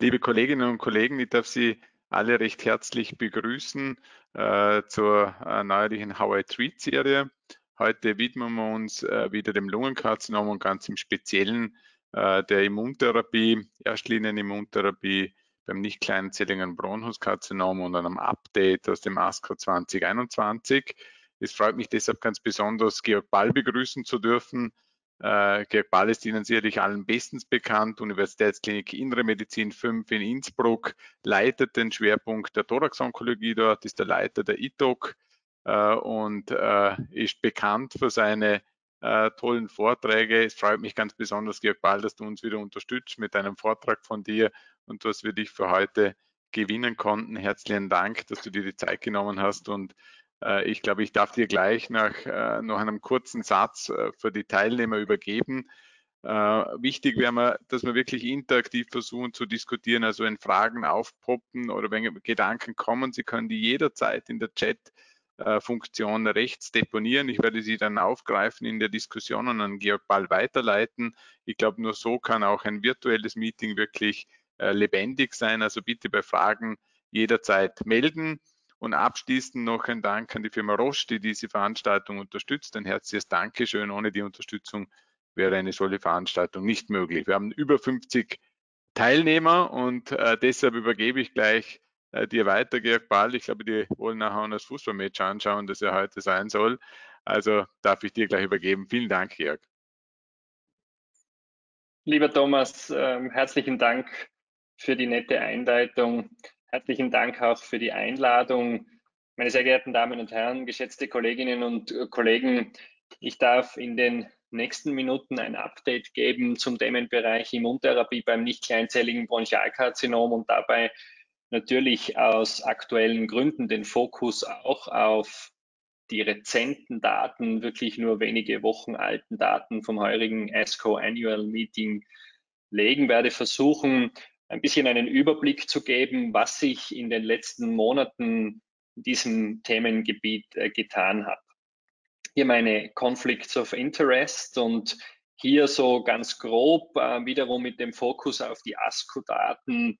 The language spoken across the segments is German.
Liebe Kolleginnen und Kollegen, ich darf Sie alle recht herzlich begrüßen äh, zur äh, neuerlichen How I Treat Serie. Heute widmen wir uns äh, wieder dem Lungenkarzinom und ganz im Speziellen äh, der Immuntherapie, Erstlinien-Immuntherapie beim nicht kleinzelligen Bronchuskarzinom und einem Update aus dem ASCO 2021. Es freut mich deshalb ganz besonders, Georg Ball begrüßen zu dürfen. Äh, Georg Ball ist Ihnen sicherlich allen bestens bekannt, Universitätsklinik Innere Medizin 5 in Innsbruck, leitet den Schwerpunkt der Thoraxonkologie dort, ist der Leiter der ITOC äh, und äh, ist bekannt für seine äh, tollen Vorträge. Es freut mich ganz besonders, Georg Ball, dass du uns wieder unterstützt mit einem Vortrag von dir und dass wir dich für heute gewinnen konnten. Herzlichen Dank, dass du dir die Zeit genommen hast und ich glaube, ich darf dir gleich nach äh, noch einem kurzen Satz äh, für die Teilnehmer übergeben. Wichtig wäre mir, dass wir wirklich interaktiv versuchen zu diskutieren. Also wenn Fragen aufpoppen oder wenn Gedanken kommen, Sie können die jederzeit in der Chat-Funktion rechts deponieren. Ich werde sie dann aufgreifen in der Diskussion und an Georg Ball weiterleiten. Ich glaube, nur so kann auch ein virtuelles Meeting wirklich lebendig sein. Also bitte bei Fragen jederzeit melden. Und abschließend noch ein Dank an die Firma Roche, die diese Veranstaltung unterstützt. Ein herzliches Dankeschön. Ohne die Unterstützung wäre eine solche Veranstaltung nicht möglich. Wir haben über 50 Teilnehmer und äh, deshalb übergebe ich gleich äh, dir weiter, Georg Ball. Ich glaube, die wollen nachher das Fußballmatch anschauen, das ja heute sein soll. Also darf ich dir gleich übergeben. Vielen Dank, Georg. Lieber Thomas, äh, herzlichen Dank für die nette Einleitung. Herzlichen Dank auch für die Einladung. Meine sehr geehrten Damen und Herren, geschätzte Kolleginnen und Kollegen, ich darf in den nächsten Minuten ein Update geben zum Themenbereich Immuntherapie beim nicht kleinzelligen Bronchialkarzinom und dabei natürlich aus aktuellen Gründen den Fokus auch auf die rezenten Daten, wirklich nur wenige Wochen alten Daten vom heurigen ASCO Annual Meeting legen, werde versuchen, ein bisschen einen Überblick zu geben, was sich in den letzten Monaten in diesem Themengebiet äh, getan hat. Hier meine Conflicts of Interest und hier so ganz grob äh, wiederum mit dem Fokus auf die ASCO-Daten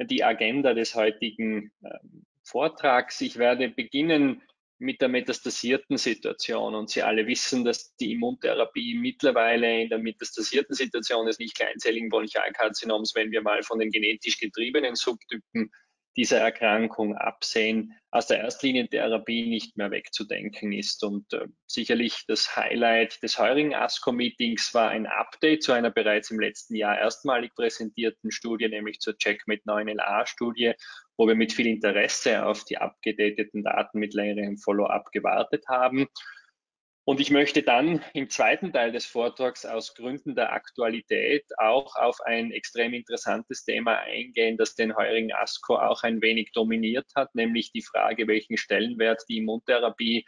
die Agenda des heutigen äh, Vortrags. Ich werde beginnen mit der metastasierten Situation. Und Sie alle wissen, dass die Immuntherapie mittlerweile in der metastasierten Situation des nicht kleinzelligen Bronchialkarzinoms, wenn wir mal von den genetisch getriebenen Subtypen dieser Erkrankung absehen, aus der Erstlinientherapie nicht mehr wegzudenken ist. Und äh, sicherlich das Highlight des heurigen ASCO-Meetings war ein Update zu einer bereits im letzten Jahr erstmalig präsentierten Studie, nämlich zur CheckMate 9LA-Studie, wo wir mit viel Interesse auf die abgedateten Daten mit längerem Follow-up gewartet haben. Und ich möchte dann im zweiten Teil des Vortrags aus Gründen der Aktualität auch auf ein extrem interessantes Thema eingehen, das den heurigen ASCO auch ein wenig dominiert hat, nämlich die Frage, welchen Stellenwert die Immuntherapie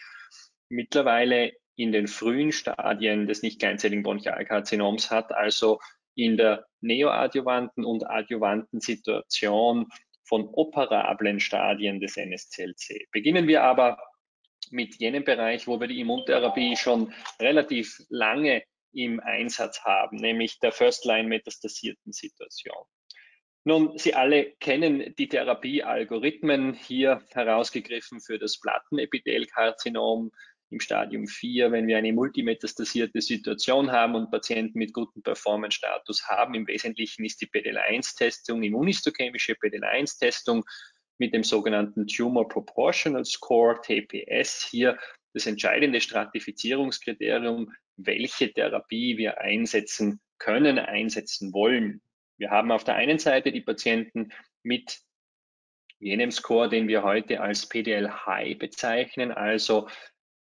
mittlerweile in den frühen Stadien des nicht kleinzelligen Bronchialkarzinoms hat, also in der neoadjuvanten und adjuvanten Situation von operablen Stadien des NSCLC. Beginnen wir aber mit jenem Bereich, wo wir die Immuntherapie schon relativ lange im Einsatz haben, nämlich der First-Line-metastasierten Situation. Nun, Sie alle kennen die Therapiealgorithmen, hier herausgegriffen für das Plattenepithelkarzinom im Stadium 4, wenn wir eine multimetastasierte Situation haben und Patienten mit gutem Performance-Status haben. Im Wesentlichen ist die PDL1-Testung, immunistochemische PDL1-Testung mit dem sogenannten Tumor Proportional Score, TPS, hier das entscheidende Stratifizierungskriterium, welche Therapie wir einsetzen können, einsetzen wollen. Wir haben auf der einen Seite die Patienten mit jenem Score, den wir heute als PDL High bezeichnen, also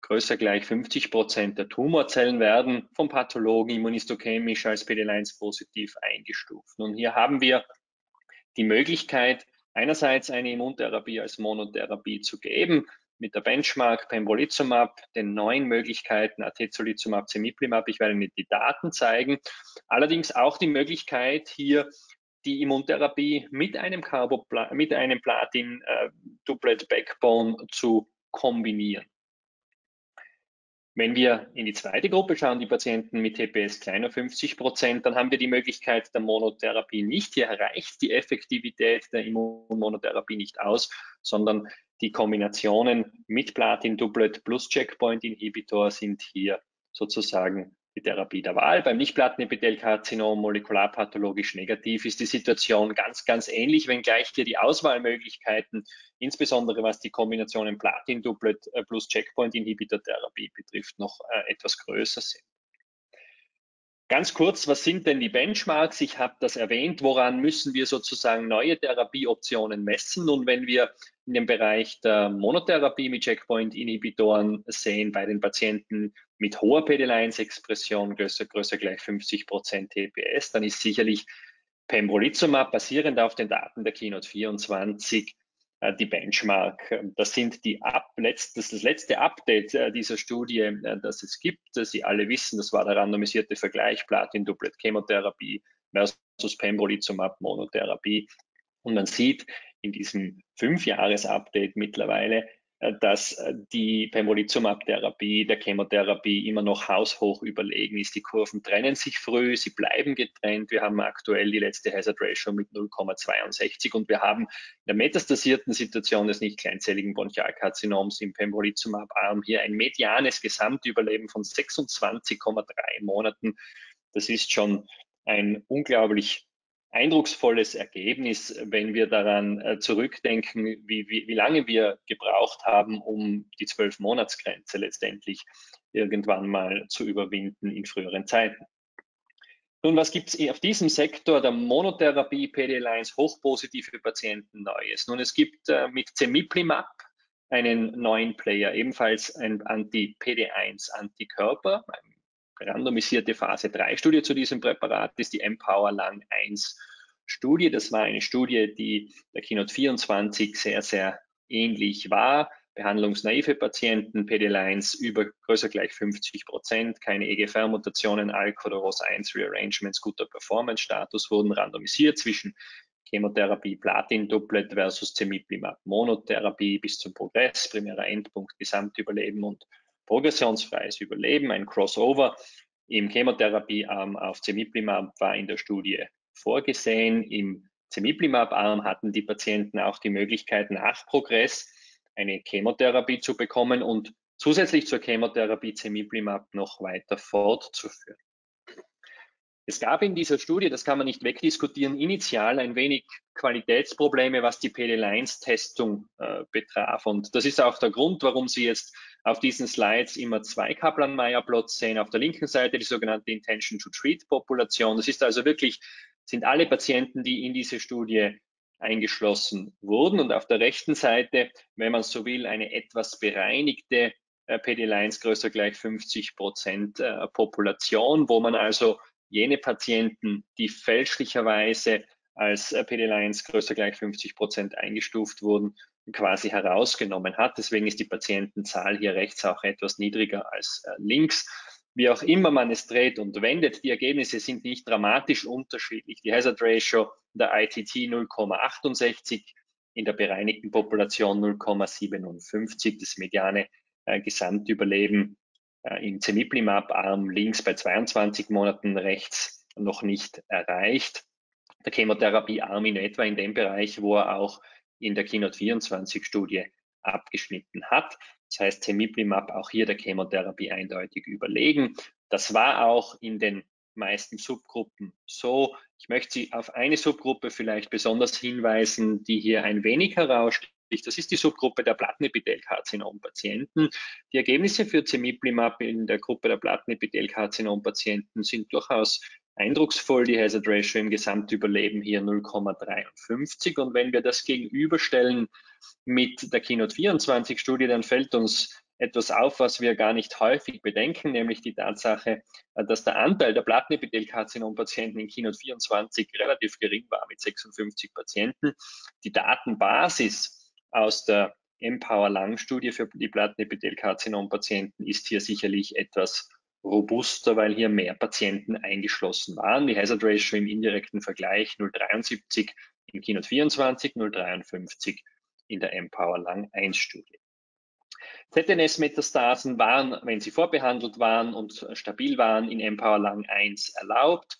größer gleich 50 Prozent der Tumorzellen werden vom Pathologen immunistochemisch als PDL1 positiv eingestuft. Und hier haben wir die Möglichkeit, einerseits eine Immuntherapie als Monotherapie zu geben, mit der Benchmark Pembrolizumab, den neuen Möglichkeiten Atezolizumab, Cemiplimab. Ich werde Ihnen die Daten zeigen. Allerdings auch die Möglichkeit, hier die Immuntherapie mit einem, mit einem Platin-Doublet äh, zu kombinieren. Wenn wir in die zweite Gruppe schauen, die Patienten mit TPS kleiner 50 Prozent, dann haben wir die Möglichkeit der Monotherapie nicht. Hier erreicht die Effektivität der Immunmonotherapie nicht aus, sondern die Kombinationen mit Platin-Doublet plus Checkpoint-Inhibitor sind hier sozusagen die Therapie der Wahl. Beim Nicht-Plattenepithelkarzinom molekularpathologisch negativ ist die Situation ganz, ganz ähnlich, wenngleich hier die Auswahlmöglichkeiten, insbesondere was die Kombinationen Platin-Doublet äh, plus Checkpoint-Inhibitor-Therapie betrifft, noch äh, etwas größer sind. Ganz kurz, was sind denn die Benchmarks? Ich habe das erwähnt. Woran müssen wir sozusagen neue Therapieoptionen messen? Und wenn wir in dem Bereich der Monotherapie mit Checkpoint-Inhibitoren sehen, bei den Patienten mit hoher PD-1-Expression, größer, größer gleich 50 Prozent TPS, dann ist sicherlich Pembrolizumab basierend auf den Daten der Keynote 24 äh, die Benchmark. Das sind die Up das, das letzte Update äh, dieser Studie, äh, das es gibt. Sie alle wissen, das war der randomisierte Vergleich Platin-Doublet Chemotherapie versus Pembrolizumab Monotherapie. Und man sieht in diesem Fünfjahres-Update mittlerweile, äh, dass äh, die Pembrolizumab-Therapie der Chemotherapie immer noch haushoch überlegen ist. Die Kurven trennen sich früh, sie bleiben getrennt. Wir haben aktuell die letzte Hazard Ratio mit 0,62 und wir haben in der metastasierten Situation des nicht kleinzelligen Bronchialkarzinoms im Pembrolizumab-Arm hier ein medianes Gesamtüberleben von 26,3 Monaten. Das ist schon ein unglaublich eindrucksvolles Ergebnis, wenn wir daran äh, zurückdenken, wie, wie, wie lange wir gebraucht haben, um die Zwölf-Monats-Grenze letztendlich irgendwann mal zu überwinden in früheren Zeiten. Nun, was gibt es auf diesem Sektor der Monotherapie PDL1 hochpositive Patienten Neues? Nun, es gibt äh, mit Cemiplimab einen neuen Player, ebenfalls ein Anti-PD1-Antikörper, randomisierte Phase 3 Studie zu diesem Präparat ist die Empower Lung 1 Studie. Das war eine Studie, die der Keynote 24 sehr, sehr ähnlich war. Behandlungsnaive Patienten, PD-Lines über größer gleich 50 Prozent, keine EGFR-Mutationen, ALK oder ROS1 Rearrangements, guter Performance-Status wurden randomisiert zwischen Chemotherapie Platin-Doublet versus Cemiplimab Monotherapie bis zum Progress, primärer Endpunkt Gesamtüberleben und progressionsfreies Überleben, ein Crossover im Chemotherapiearm auf Cemiplimab war in der Studie vorgesehen. Im Cemiplimab-Arm hatten die Patienten auch die Möglichkeit, nach Progress eine Chemotherapie zu bekommen und zusätzlich zur Chemotherapie Cemiplimab noch weiter fortzuführen. Es gab in dieser Studie, das kann man nicht wegdiskutieren, initial ein wenig Qualitätsprobleme, was die PD-Lines-Testung äh, betraf. Und das ist auch der Grund, warum Sie jetzt auf diesen Slides immer zwei Kaplan-Meier-Plots sehen. Auf der linken Seite die sogenannte Intention-to-Treat-Population. Das ist also wirklich, sind alle Patienten, die in diese Studie eingeschlossen wurden. Und auf der rechten Seite, wenn man so will, eine etwas bereinigte äh, PD-Lines größer gleich 50 Prozent äh, Population, wo man also jene Patienten, die fälschlicherweise als PD-Lines größer gleich 50 Prozent eingestuft wurden, quasi herausgenommen hat. Deswegen ist die Patientenzahl hier rechts auch etwas niedriger als äh, links. Wie auch immer man es dreht und wendet, die Ergebnisse sind nicht dramatisch unterschiedlich. Die Hazard Ratio der ITT 0,68, in der bereinigten Population 0,57, das mediane äh, Gesamtüberleben äh, im Cemiplimab-Arm links bei 22 Monaten, rechts noch nicht erreicht. Der Chemotherapie-Arm in etwa in dem Bereich, wo er auch in der Keynote 24 Studie abgeschnitten hat. Das heißt, Cemiplimab auch hier der Chemotherapie eindeutig überlegen. Das war auch in den meisten Subgruppen so. Ich möchte Sie auf eine Subgruppe vielleicht besonders hinweisen, die hier ein wenig heraussticht das ist die Subgruppe der Plattenepithelkarzinom-Patienten. Die Ergebnisse für Cemiplimab in der Gruppe der Plattenepithelkarzinom-Patienten sind durchaus eindrucksvoll. Die Hazard Ratio im Gesamtüberleben hier 0,53. Und wenn wir das gegenüberstellen mit der Keynote 24 Studie, dann fällt uns etwas auf, was wir gar nicht häufig bedenken, nämlich die Tatsache, dass der Anteil der Plattenepithelkarzinom-Patienten in Keynote 24 relativ gering war mit 56 Patienten. Die Datenbasis aus der Empower Lung Studie für die Plattenepithelkarzinom-Patienten ist hier sicherlich etwas robuster, weil hier mehr Patienten eingeschlossen waren. Die Hazard Ratio im indirekten Vergleich 0,73 im Keynote 24, 0,53 in der Empower Lung 1 Studie. ZNS-Metastasen waren, wenn sie vorbehandelt waren und stabil waren, in Empower Lung 1 erlaubt.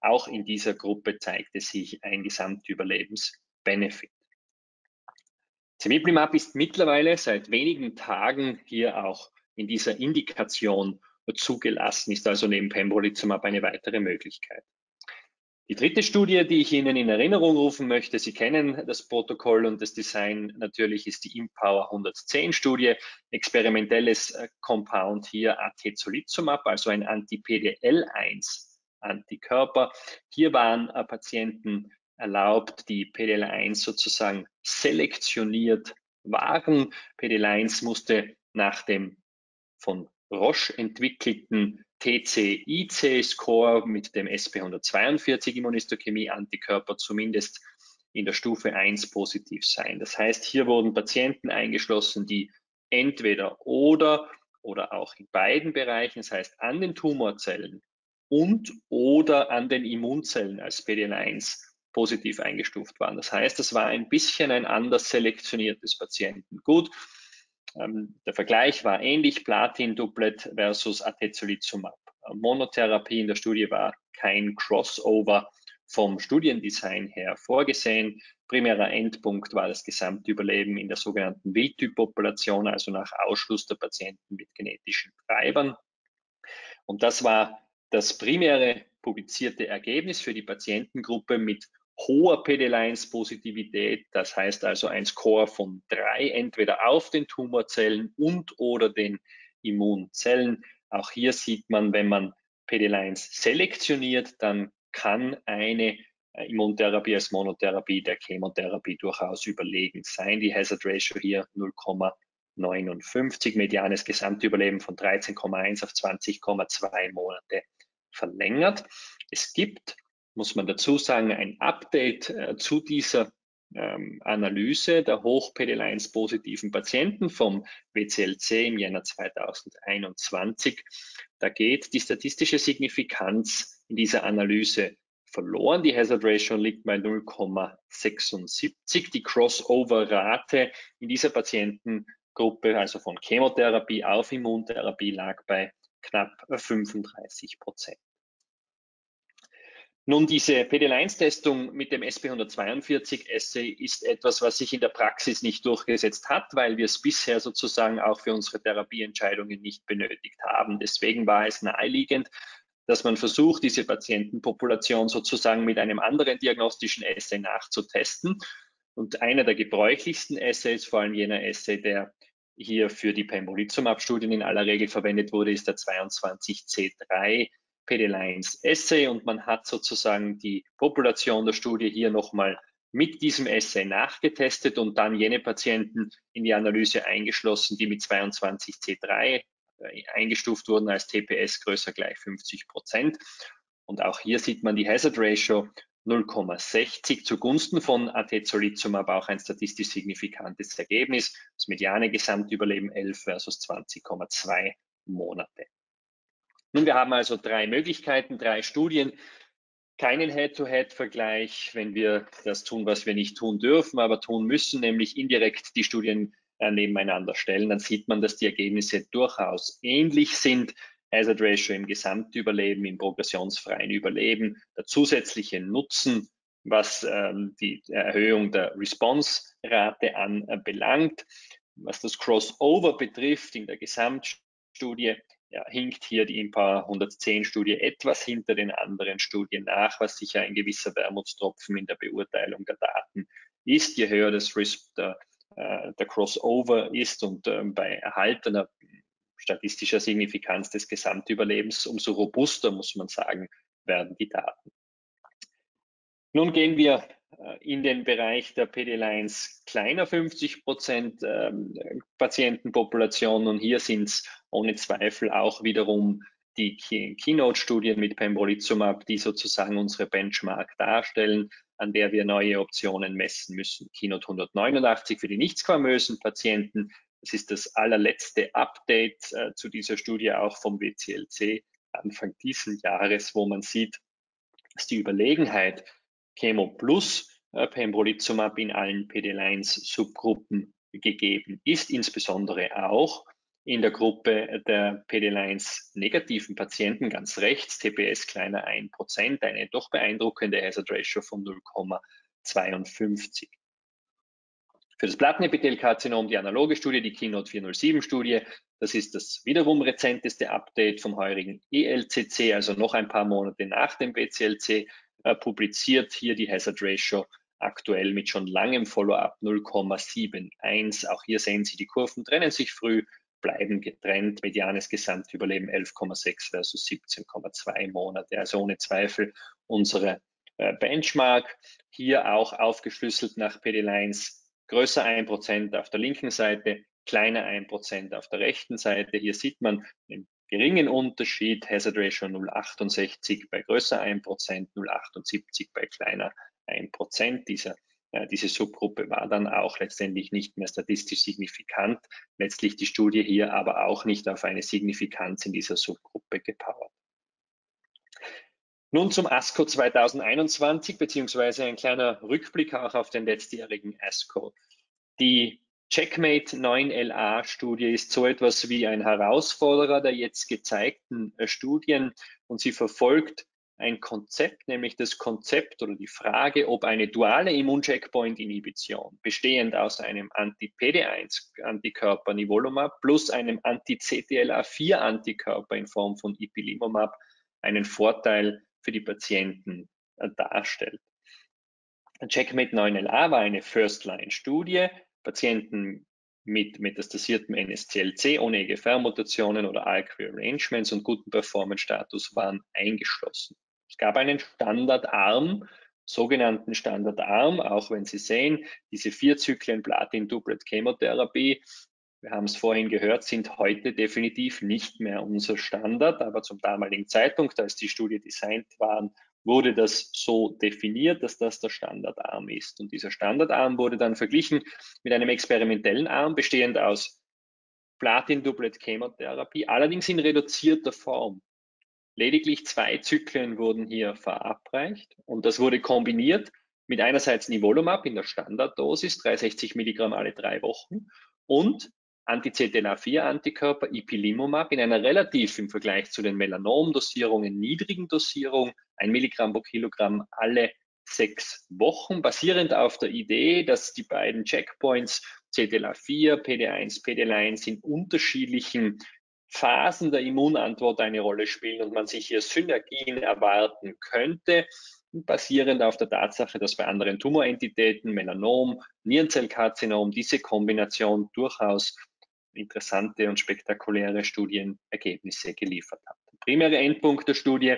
Auch in dieser Gruppe zeigte sich ein Gesamtüberlebensbenefit. Cemiplimab ist mittlerweile seit wenigen Tagen hier auch in dieser Indikation zugelassen, ist also neben Pembrolizumab eine weitere Möglichkeit. Die dritte Studie, die ich Ihnen in Erinnerung rufen möchte, Sie kennen das Protokoll und das Design natürlich, ist die IMPOWER 110 Studie, experimentelles äh, Compound hier Atezolizumab, also ein Anti-PDL1 Antikörper. Hier waren äh, Patienten erlaubt, die PDL1 sozusagen selektioniert waren. PDL1 musste nach dem von Roche entwickelten TCIC-Score mit dem SP142 Immunistochemie-Antikörper zumindest in der Stufe 1 positiv sein. Das heißt, hier wurden Patienten eingeschlossen, die entweder oder oder auch in beiden Bereichen, das heißt an den Tumorzellen und oder an den Immunzellen als PDL1 positiv eingestuft waren. Das heißt, es war ein bisschen ein anders selektioniertes Patientengut. Ähm, der Vergleich war ähnlich, Platin-Doublet versus Atezolizumab. Monotherapie in der Studie war kein Crossover vom Studiendesign her vorgesehen. Primärer Endpunkt war das Gesamtüberleben in der sogenannten Wildtyppopulation, also nach Ausschluss der Patienten mit genetischen Treibern. Und das war das primäre publizierte Ergebnis für die Patientengruppe mit hoher PD-1-Positivität, das heißt also ein Score von drei, entweder auf den Tumorzellen und oder den Immunzellen. Auch hier sieht man, wenn man PD-1 selektioniert, dann kann eine äh, Immuntherapie als Monotherapie der Chemotherapie durchaus überlegen sein. Die Hazard Ratio hier 0,59, medianes Gesamtüberleben von 13,1 auf 20,2 Monate verlängert. Es gibt muss man dazu sagen, ein Update äh, zu dieser ähm, Analyse der Hoch-PD-1 positiven Patienten vom WCLC im Jänner 2021. Da geht die statistische Signifikanz in dieser Analyse verloren. Die Hazard Ratio liegt bei 0,76. Die Crossover-Rate in dieser Patientengruppe, also von Chemotherapie auf Immuntherapie, lag bei knapp 35 Prozent. Nun, diese PD-1-Testung mit dem SP142-Assay ist etwas, was sich in der Praxis nicht durchgesetzt hat, weil wir es bisher sozusagen auch für unsere Therapieentscheidungen nicht benötigt haben. Deswegen war es naheliegend, dass man versucht, diese Patientenpopulation sozusagen mit einem anderen diagnostischen Assay nachzutesten. Und einer der gebräuchlichsten Assays, vor allem jener Assay, der hier für die Pembrolizumab-Studien in aller Regel verwendet wurde, ist der 22C3 PD-Lines Essay und man hat sozusagen die Population der Studie hier nochmal mit diesem Essay nachgetestet und dann jene Patienten in die Analyse eingeschlossen, die mit 22C3 äh, eingestuft wurden als TPS größer gleich 50 Prozent. Und auch hier sieht man die Hazard Ratio 0,60 zugunsten von Atezolizumab, auch ein statistisch signifikantes Ergebnis. Das mediane Gesamtüberleben 11 versus 20,2 Monate. Nun, wir haben also drei Möglichkeiten, drei Studien, keinen Head-to-Head-Vergleich, wenn wir das tun, was wir nicht tun dürfen, aber tun müssen, nämlich indirekt die Studien äh, nebeneinander stellen, dann sieht man, dass die Ergebnisse durchaus ähnlich sind. Hazard Ratio im Gesamtüberleben, im progressionsfreien Überleben, der zusätzliche Nutzen, was ähm, die Erhöhung der Response-Rate anbelangt. Was das Crossover betrifft in der Gesamtstudie, ja, hinkt hier die IMPA 110 Studie etwas hinter den anderen Studien nach, was sicher ein gewisser Wermutstropfen in der Beurteilung der Daten ist. Je höher das Risk der, äh, der Crossover ist und äh, bei erhaltener statistischer Signifikanz des Gesamtüberlebens, umso robuster, muss man sagen, werden die Daten. Nun gehen wir äh, in den Bereich der PD-Lines kleiner 50 Prozent ähm, Patientenpopulation und hier sind es ohne Zweifel auch wiederum die Keynote-Studien mit Pembrolizumab, die sozusagen unsere Benchmark darstellen, an der wir neue Optionen messen müssen. Keynote 189 für die nicht squamösen Patienten. Das ist das allerletzte Update äh, zu dieser Studie auch vom WCLC Anfang dieses Jahres, wo man sieht, dass die Überlegenheit Chemo plus äh, Pembrolizumab in allen PD-1-Subgruppen gegeben ist, insbesondere auch in der Gruppe der PD-Lines negativen Patienten ganz rechts, TPS kleiner 1%, eine doch beeindruckende Hazard Ratio von 0,52. Für das Plattenepithelkarzinom die analoge Studie, die Keynote 407 Studie, das ist das wiederum rezenteste Update vom heurigen ELCC, also noch ein paar Monate nach dem BCLC, äh, publiziert hier die Hazard Ratio aktuell mit schon langem Follow-up 0,71. Auch hier sehen Sie, die Kurven trennen sich früh, bleiben getrennt. Medianes Gesamtüberleben 11,6 versus 17,2 Monate. Also ohne Zweifel unsere äh, Benchmark. Hier auch aufgeschlüsselt nach PD-Lines größer 1% auf der linken Seite, kleiner 1% auf der rechten Seite. Hier sieht man einen geringen Unterschied, Hazard Ratio 0,68 bei größer 1%, 0,78 bei kleiner 1%. Dieser, diese Subgruppe war dann auch letztendlich nicht mehr statistisch signifikant. Letztlich die Studie hier aber auch nicht auf eine Signifikanz in dieser Subgruppe gepowert. Nun zum ASCO 2021, beziehungsweise ein kleiner Rückblick auch auf den letztjährigen ASCO. Die Checkmate 9LA-Studie ist so etwas wie ein Herausforderer der jetzt gezeigten äh, Studien und sie verfolgt ein Konzept, nämlich das Konzept oder die Frage, ob eine duale Immuncheckpoint-Inhibition bestehend aus einem Anti-PD1-Antikörper Nivolumab plus einem Anti-CTLA4-Antikörper in Form von Ipilimumab einen Vorteil für die Patienten äh, darstellt. Checkmate 9LA war eine First-Line-Studie. Patienten mit metastasiertem NSCLC ohne EGFR-Mutationen oder ALK-Rearrangements und guten Performance-Status waren eingeschlossen. Es gab einen Standardarm, sogenannten Standardarm, auch wenn Sie sehen, diese vier Zyklen Platin-Doublet-Chemotherapie wir haben es vorhin gehört, sind heute definitiv nicht mehr unser Standard, aber zum damaligen Zeitpunkt, als die Studie designt waren, wurde das so definiert, dass das der Standardarm ist. Und dieser Standardarm wurde dann verglichen mit einem experimentellen Arm, bestehend aus Platin-Doublet-Chemotherapie, allerdings in reduzierter Form. Lediglich zwei Zyklen wurden hier verabreicht und das wurde kombiniert mit einerseits Nivolumab in der Standarddosis, 360 Milligramm alle drei Wochen und Anti-CTLA4-Antikörper Ipilimumab in einer relativ im Vergleich zu den Melanom-Dosierungen niedrigen Dosierung, ein Milligramm pro Kilogramm alle sechs Wochen, basierend auf der Idee, dass die beiden Checkpoints CTLA4, PD1, PD-L1 in unterschiedlichen Phasen der Immunantwort eine Rolle spielen und man sich hier Synergien erwarten könnte, basierend auf der Tatsache, dass bei anderen Tumorentitäten, Melanom, Nierenzellkarzinom, diese Kombination durchaus interessante und spektakuläre Studienergebnisse geliefert hat. Der primäre Endpunkt der Studie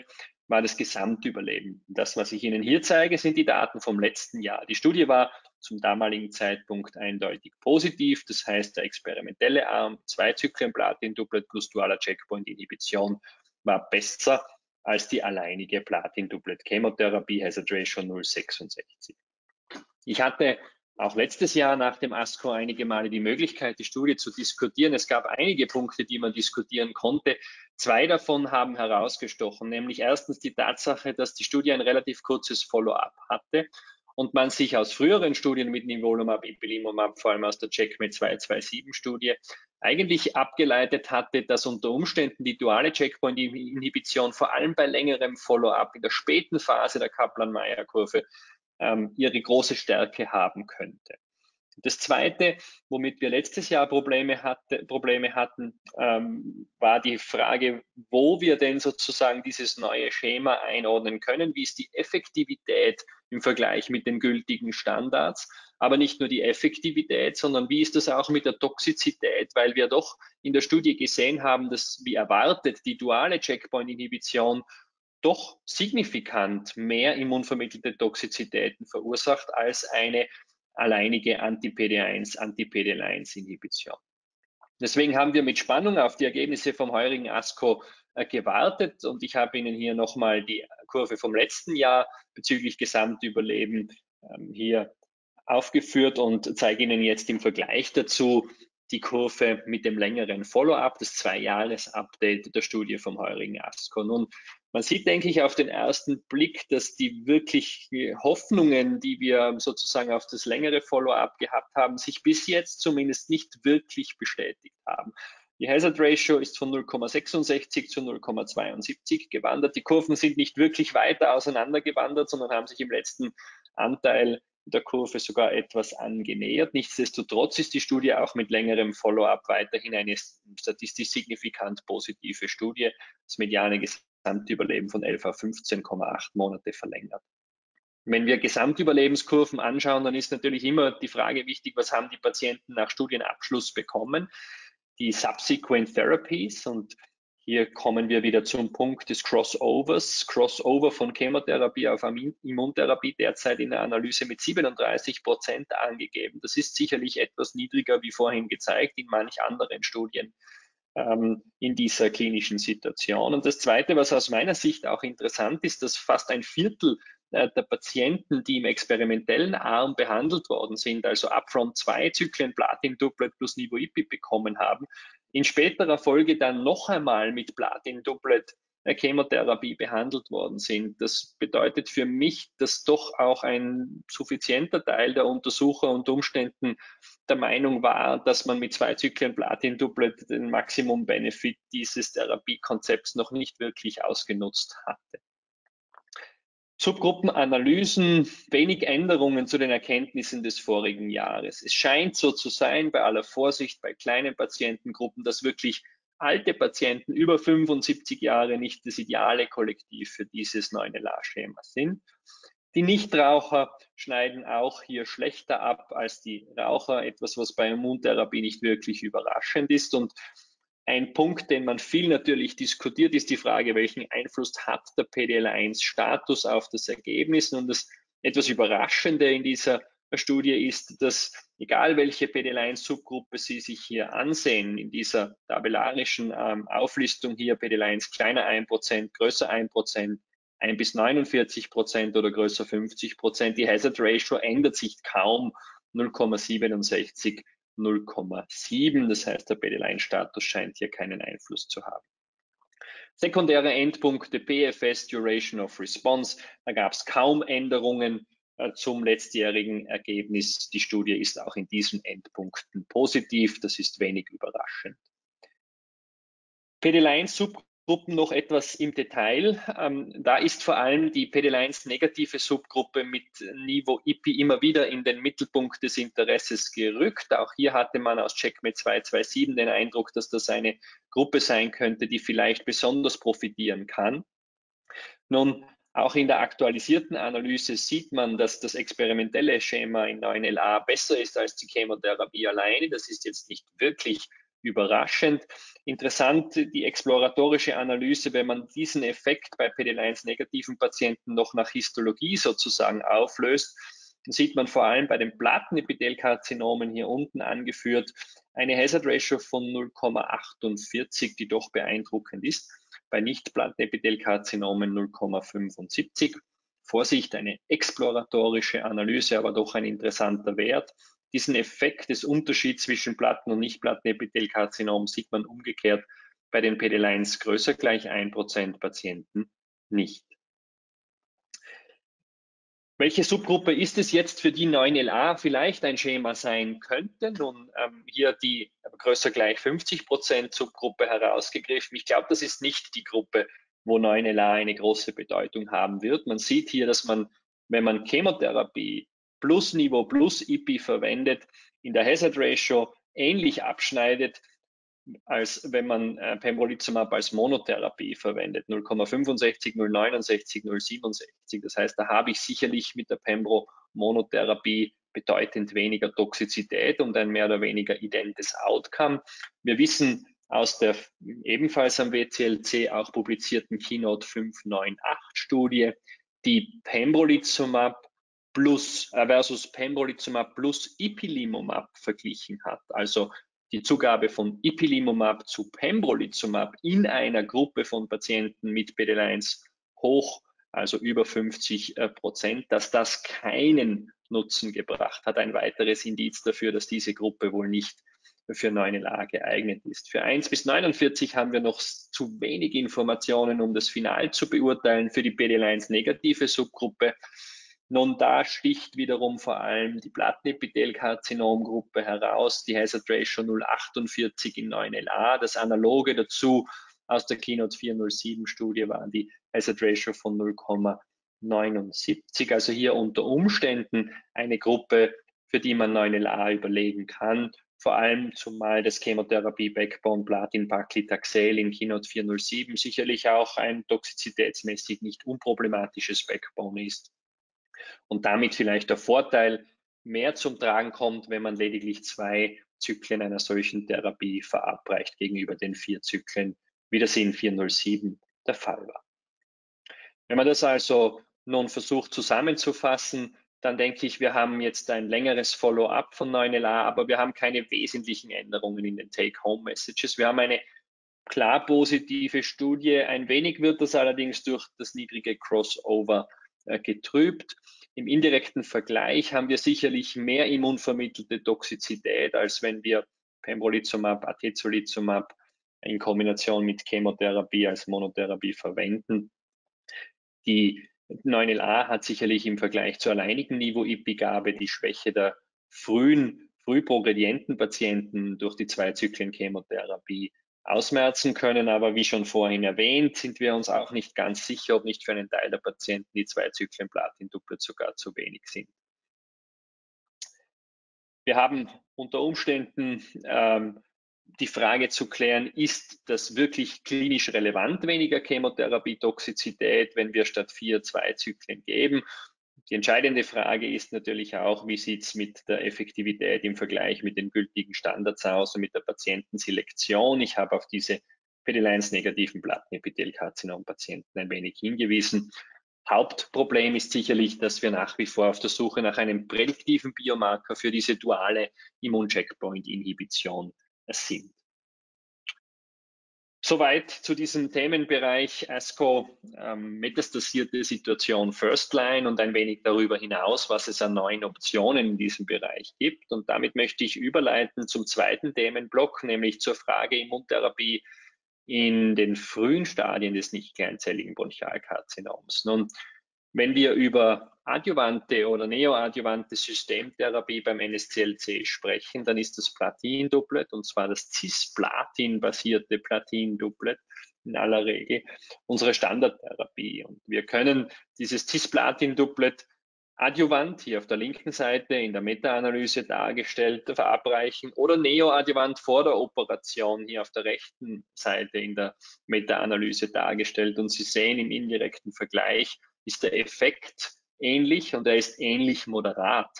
war das Gesamtüberleben. Das, was ich Ihnen hier zeige, sind die Daten vom letzten Jahr. Die Studie war zum damaligen Zeitpunkt eindeutig positiv. Das heißt, der experimentelle Arm, zwei Zyklen Platin-Doublet plus dualer Checkpoint-Inhibition war besser als die alleinige Platin-Doublet-Chemotherapie, Hazard Ratio 0,66. Ich hatte auch letztes Jahr nach dem ASCO einige Male die Möglichkeit, die Studie zu diskutieren. Es gab einige Punkte, die man diskutieren konnte. Zwei davon haben herausgestochen, nämlich erstens die Tatsache, dass die Studie ein relativ kurzes Follow-up hatte und man sich aus früheren Studien mit Nivolumab, Ipilimumab, vor allem aus der Checkmate 227 Studie, eigentlich abgeleitet hatte, dass unter Umständen die duale Checkpoint-Inhibition vor allem bei längerem Follow-up in der späten Phase der Kaplan-Meier-Kurve ähm, ihre große Stärke haben könnte. Das Zweite, womit wir letztes Jahr Probleme, hatte, Probleme hatten, ähm, war die Frage, wo wir denn sozusagen dieses neue Schema einordnen können. Wie ist die Effektivität im Vergleich mit den gültigen Standards? Aber nicht nur die Effektivität, sondern wie ist das auch mit der Toxizität? Weil wir doch in der Studie gesehen haben, dass wie erwartet die duale Checkpoint-Inhibition doch signifikant mehr immunvermittelte Toxizitäten verursacht als eine alleinige Anti-PD1, Anti-PD1-Inhibition. Deswegen haben wir mit Spannung auf die Ergebnisse vom heurigen ASCO äh, gewartet und ich habe Ihnen hier nochmal die Kurve vom letzten Jahr bezüglich Gesamtüberleben ähm, hier aufgeführt und zeige Ihnen jetzt im Vergleich dazu die Kurve mit dem längeren Follow-up, das Zwei-Jahres-Update der Studie vom heurigen ASCO. Nun, Man sieht, denke ich, auf den ersten Blick, dass die wirklich Hoffnungen, die wir sozusagen auf das längere Follow-up gehabt haben, sich bis jetzt zumindest nicht wirklich bestätigt haben. Die Hazard Ratio ist von 0,66 zu 0,72 gewandert. Die Kurven sind nicht wirklich weiter auseinandergewandert, sondern haben sich im letzten Anteil der Kurve sogar etwas angenähert. Nichtsdestotrotz ist die Studie auch mit längerem Follow-up weiterhin eine statistisch signifikant positive Studie. Das mediane Gesamtüberleben von 11 auf 15,8 Monate verlängert. Wenn wir Gesamtüberlebenskurven anschauen, dann ist natürlich immer die Frage wichtig, was haben die Patienten nach Studienabschluss bekommen? Die Subsequent Therapies und hier kommen wir wieder zum Punkt des Crossovers. Crossover von Chemotherapie auf Immuntherapie derzeit in der Analyse mit 37 Prozent angegeben. Das ist sicherlich etwas niedriger, wie vorhin gezeigt, in manch anderen Studien in dieser klinischen Situation. Und das Zweite, was aus meiner Sicht auch interessant ist, dass fast ein Viertel äh, der Patienten, die im experimentellen Arm behandelt worden sind, also upfront zwei Zyklen Platin-Doublet plus Nivo-IPI bekommen haben, in späterer Folge dann noch einmal mit Platin-Doublet Chemotherapie behandelt worden sind. Das bedeutet für mich, dass doch auch ein suffizienter Teil der Untersucher und Umständen der Meinung war, dass man mit zwei Zyklen Platin-Doublet den Maximum-Benefit dieses Therapiekonzepts noch nicht wirklich ausgenutzt hatte. Subgruppenanalysen, wenig Änderungen zu den Erkenntnissen des vorigen Jahres. Es scheint so zu sein, bei aller Vorsicht, bei kleinen Patientengruppen, dass wirklich alte Patienten über 75 Jahre nicht das ideale Kollektiv für dieses 9LA-Schema sind. Die Nichtraucher schneiden auch hier schlechter ab als die Raucher, etwas, was bei Immuntherapie nicht wirklich überraschend ist. Und ein Punkt, den man viel natürlich diskutiert, ist die Frage, welchen Einfluss hat der PDL1-Status auf das Ergebnis? Und das etwas Überraschende in dieser Studie ist, dass egal welche PDL1-Subgruppe Sie sich hier ansehen, in dieser tabellarischen ähm, Auflistung hier PDL1 kleiner 1%, größer 1%, 1 bis 49 Prozent oder größer 50 Prozent, die Hazard Ratio ändert sich kaum 0,67 0,7. Das heißt, der BD-Line-Status scheint hier keinen Einfluss zu haben. Sekundäre Endpunkte PFS, Duration of Response, da gab es kaum Änderungen zum letztjährigen Ergebnis. Die Studie ist auch in diesen Endpunkten positiv, das ist wenig überraschend. PD-Line-Subgruppe Gruppen noch etwas im Detail. Ähm, da ist vor allem die PD-1 negative Subgruppe mit Niveau IPI immer wieder in den Mittelpunkt des Interesses gerückt. Auch hier hatte man aus Checkmate 227 den Eindruck, dass das eine Gruppe sein könnte, die vielleicht besonders profitieren kann. Nun, auch in der aktualisierten Analyse sieht man, dass das experimentelle Schema in 9LA besser ist als die Chemotherapie alleine. Das ist jetzt nicht wirklich überraschend. Interessant, die exploratorische Analyse, wenn man diesen Effekt bei PD-1-negativen Patienten noch nach Histologie sozusagen auflöst, dann sieht man vor allem bei den Plattenepithelkarzinomen hier unten angeführt eine Hazard Ratio von 0,48, die doch beeindruckend ist. Bei Nicht-Plattenepithelkarzinomen 0,75. Vorsicht, eine exploratorische Analyse, aber doch ein interessanter Wert. Diesen Effekt des Unterschieds zwischen Platten- und Nicht-Plattenepithelkarzinom sieht man umgekehrt bei den PD-Lines größer gleich 1% Patienten nicht. Welche Subgruppe ist es jetzt, für die 9LA vielleicht ein Schema sein könnte? Nun, ähm, hier die größer gleich 50 Prozent Subgruppe herausgegriffen. Ich glaube, das ist nicht die Gruppe, wo 9LA eine große Bedeutung haben wird. Man sieht hier, dass man, wenn man Chemotherapie plus Niveau plus IP verwendet, in der Hazard Ratio ähnlich abschneidet, als wenn man äh, Pembrolizumab als Monotherapie verwendet. 0,65, 0,69, 0,67. Das heißt, da habe ich sicherlich mit der Pembro Monotherapie bedeutend weniger Toxizität und ein mehr oder weniger identes Outcome. Wir wissen aus der ebenfalls am WCLC auch publizierten Keynote 598 Studie, die Pembrolizumab plus äh, versus Pembrolizumab plus Ipilimumab verglichen hat. Also die Zugabe von Ipilimumab zu Pembrolizumab in einer Gruppe von Patienten mit PD-1 hoch, also über 50 äh, Prozent, dass das keinen Nutzen gebracht hat. Ein weiteres Indiz dafür, dass diese Gruppe wohl nicht für 9LA geeignet ist. Für 1 bis 49 haben wir noch zu wenig Informationen, um das Final zu beurteilen. Für die PDL1 negative Subgruppe nun, da sticht wiederum vor allem die Plattenepithelkarzinomgruppe heraus, die Hazard Ratio 0,48 in 9LA. Das Analoge dazu aus der Keynote 407 Studie war die Hazard Ratio von 0,79. Also hier unter Umständen eine Gruppe, für die man 9LA überlegen kann. Vor allem zumal das Chemotherapie Backbone Platin Paclitaxel in Keynote 407 sicherlich auch ein toxizitätsmäßig nicht unproblematisches Backbone ist und damit vielleicht der Vorteil mehr zum Tragen kommt, wenn man lediglich zwei Zyklen einer solchen Therapie verabreicht gegenüber den vier Zyklen, wie das in 407 der Fall war. Wenn man das also nun versucht zusammenzufassen, dann denke ich, wir haben jetzt ein längeres Follow-up von 9LA, aber wir haben keine wesentlichen Änderungen in den Take-Home-Messages. Wir haben eine klar positive Studie. Ein wenig wird das allerdings durch das niedrige Crossover getrübt. Im indirekten Vergleich haben wir sicherlich mehr immunvermittelte Toxizität, als wenn wir Pembrolizumab, Atezolizumab in Kombination mit Chemotherapie als Monotherapie verwenden. Die 9LA hat sicherlich im Vergleich zur alleinigen Niveau-IP-Gabe die Schwäche der frühen, frühprogredienten Patienten durch die zwei Zyklen Chemotherapie ausmerzen können. Aber wie schon vorhin erwähnt, sind wir uns auch nicht ganz sicher, ob nicht für einen Teil der Patienten die zwei Zyklen Platin-Doppelt sogar zu wenig sind. Wir haben unter Umständen ähm, die Frage zu klären, ist das wirklich klinisch relevant, weniger Chemotherapie-Toxizität, wenn wir statt vier zwei Zyklen geben? Die entscheidende Frage ist natürlich auch, wie sieht es mit der Effektivität im Vergleich mit den gültigen Standards aus und mit der Patientenselektion. Ich habe auf diese PD-1-negativen Plattenepithelkarzinom-Patienten ein wenig hingewiesen. Hauptproblem ist sicherlich, dass wir nach wie vor auf der Suche nach einem prädiktiven Biomarker für diese duale Immuncheckpoint-Inhibition sind. Soweit zu diesem Themenbereich ASCO ähm, metastasierte Situation First Line und ein wenig darüber hinaus, was es an neuen Optionen in diesem Bereich gibt. Und damit möchte ich überleiten zum zweiten Themenblock, nämlich zur Frage Immuntherapie in den frühen Stadien des nicht kleinzelligen Bronchialkarzinoms. Nun, wenn wir über adjuvante oder neoadjuvante Systemtherapie beim NSCLC sprechen, dann ist das Platin-Doublet und zwar das Cisplatin-basierte Platin-Doublet in aller Regel unsere Standardtherapie. Und wir können dieses Cisplatin-Doublet adjuvant hier auf der linken Seite in der Meta-Analyse dargestellt verabreichen oder neoadjuvant vor der Operation hier auf der rechten Seite in der Meta-Analyse dargestellt. Und Sie sehen im indirekten Vergleich, ist der Effekt ähnlich und er ist ähnlich moderat.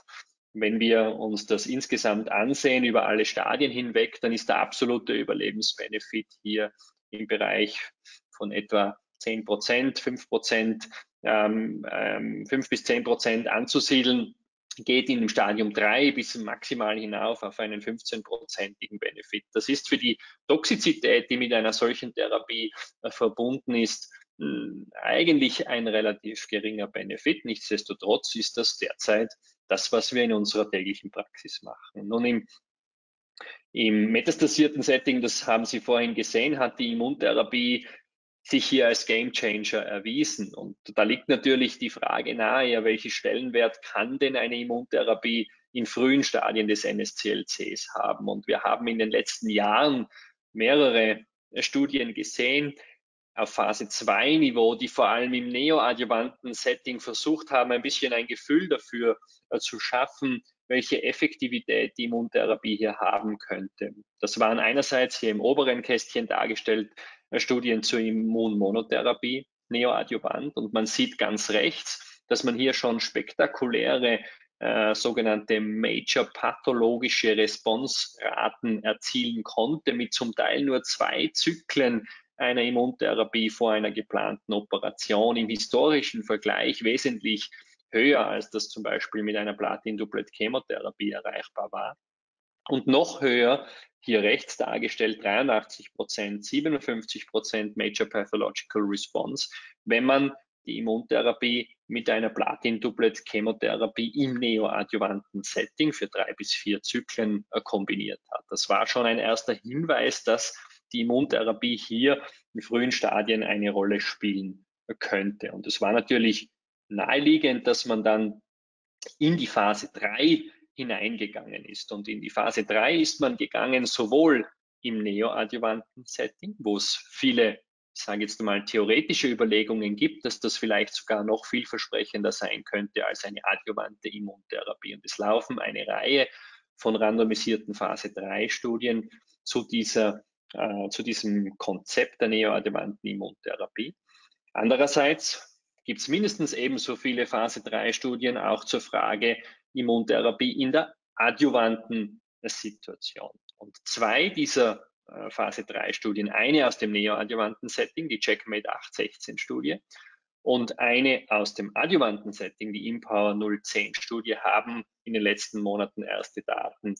Wenn wir uns das insgesamt ansehen über alle Stadien hinweg, dann ist der absolute Überlebensbenefit hier im Bereich von etwa 10 Prozent, 5 Prozent, ähm, ähm, 5 bis 10 Prozent anzusiedeln, geht in dem Stadium 3 bis maximal hinauf auf einen 15-prozentigen Benefit. Das ist für die Toxizität, die mit einer solchen Therapie äh, verbunden ist, eigentlich ein relativ geringer Benefit. Nichtsdestotrotz ist das derzeit das, was wir in unserer täglichen Praxis machen. Nun im, im metastasierten Setting, das haben Sie vorhin gesehen, hat die Immuntherapie sich hier als Gamechanger erwiesen. Und da liegt natürlich die Frage nahe, ja, welchen Stellenwert kann denn eine Immuntherapie in frühen Stadien des NSCLCs haben? Und wir haben in den letzten Jahren mehrere Studien gesehen, auf Phase 2 Niveau, die vor allem im neoadjuvanten Setting versucht haben, ein bisschen ein Gefühl dafür äh, zu schaffen, welche Effektivität die Immuntherapie hier haben könnte. Das waren einerseits hier im oberen Kästchen dargestellt äh, Studien zur Immunmonotherapie, neoadjuvant, und man sieht ganz rechts, dass man hier schon spektakuläre äh, sogenannte Major pathologische Responsraten erzielen konnte, mit zum Teil nur zwei Zyklen einer Immuntherapie vor einer geplanten Operation im historischen Vergleich wesentlich höher, als das zum Beispiel mit einer Platin-Doublet-Chemotherapie erreichbar war. Und noch höher, hier rechts dargestellt, 83 Prozent, 57 Prozent Major Pathological Response, wenn man die Immuntherapie mit einer Platin-Doublet-Chemotherapie im neoadjuvanten Setting für drei bis vier Zyklen äh, kombiniert hat. Das war schon ein erster Hinweis, dass die Immuntherapie hier in frühen Stadien eine Rolle spielen könnte. Und es war natürlich naheliegend, dass man dann in die Phase 3 hineingegangen ist. Und in die Phase 3 ist man gegangen sowohl im neoadjuvanten Setting, wo es viele ich sage jetzt mal, theoretische Überlegungen gibt, dass das vielleicht sogar noch vielversprechender sein könnte als eine adjuvante Immuntherapie. Und es laufen eine Reihe von randomisierten Phase 3 Studien zu dieser, äh, zu diesem Konzept der neoadjuvanten Immuntherapie. Andererseits gibt es mindestens ebenso viele Phase 3 Studien auch zur Frage Immuntherapie in der adjuvanten Situation. Und zwei dieser äh, Phase 3 Studien. Eine aus dem neoadjuvanten Setting, die Checkmate 816 Studie, und eine aus dem adjuvanten Setting, die Empower 010 Studie, haben in den letzten Monaten erste Daten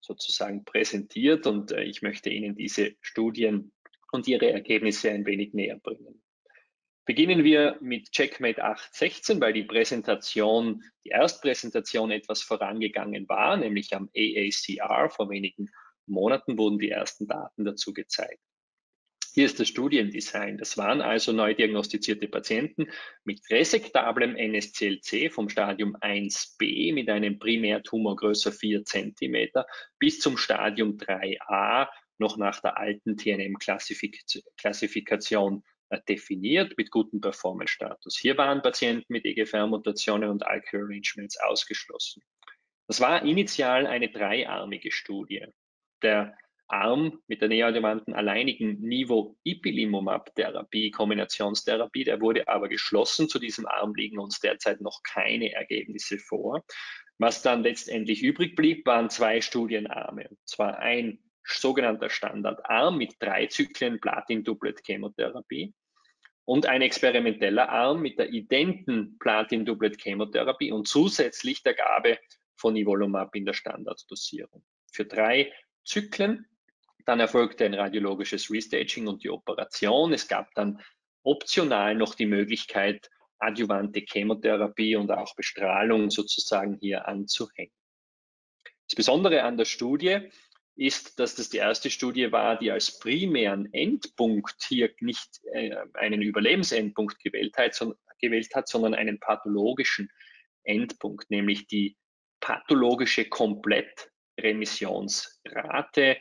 sozusagen präsentiert und äh, ich möchte Ihnen diese Studien und ihre Ergebnisse ein wenig näher bringen. Beginnen wir mit Checkmate 816, weil die Präsentation, die Erstpräsentation etwas vorangegangen war, nämlich am AACR vor wenigen Monaten wurden die ersten Daten dazu gezeigt. Hier ist das Studiendesign. Das waren also neu diagnostizierte Patienten mit resektablem NSCLC vom Stadium 1b mit einem Primärtumor größer 4 cm bis zum Stadium 3a noch nach der alten TNM-Klassifikation äh, definiert mit gutem Performance-Status. Hier waren Patienten mit EGFR-Mutationen und Alkyl Arrangements ausgeschlossen. Das war initial eine dreiarmige Studie der Arm mit der neoadjuvanten alleinigen Nivo-Ipilimumab-Therapie, Kombinationstherapie, der wurde aber geschlossen. Zu diesem Arm liegen uns derzeit noch keine Ergebnisse vor. Was dann letztendlich übrig blieb, waren zwei Studienarme. Und zwar ein sogenannter Standardarm mit drei Zyklen Platin-Doublet-Chemotherapie und ein experimenteller Arm mit der identen Platin-Doublet-Chemotherapie und zusätzlich der Gabe von Nivolumab in der Standarddosierung. Für drei Zyklen. Dann erfolgte ein radiologisches Restaging und die Operation. Es gab dann optional noch die Möglichkeit, adjuvante Chemotherapie und auch Bestrahlung sozusagen hier anzuhängen. Das Besondere an der Studie ist, dass das die erste Studie war, die als primären Endpunkt hier nicht äh, einen Überlebensendpunkt gewählt hat, sondern, einen pathologischen Endpunkt, nämlich die pathologische Komplett Remissionsrate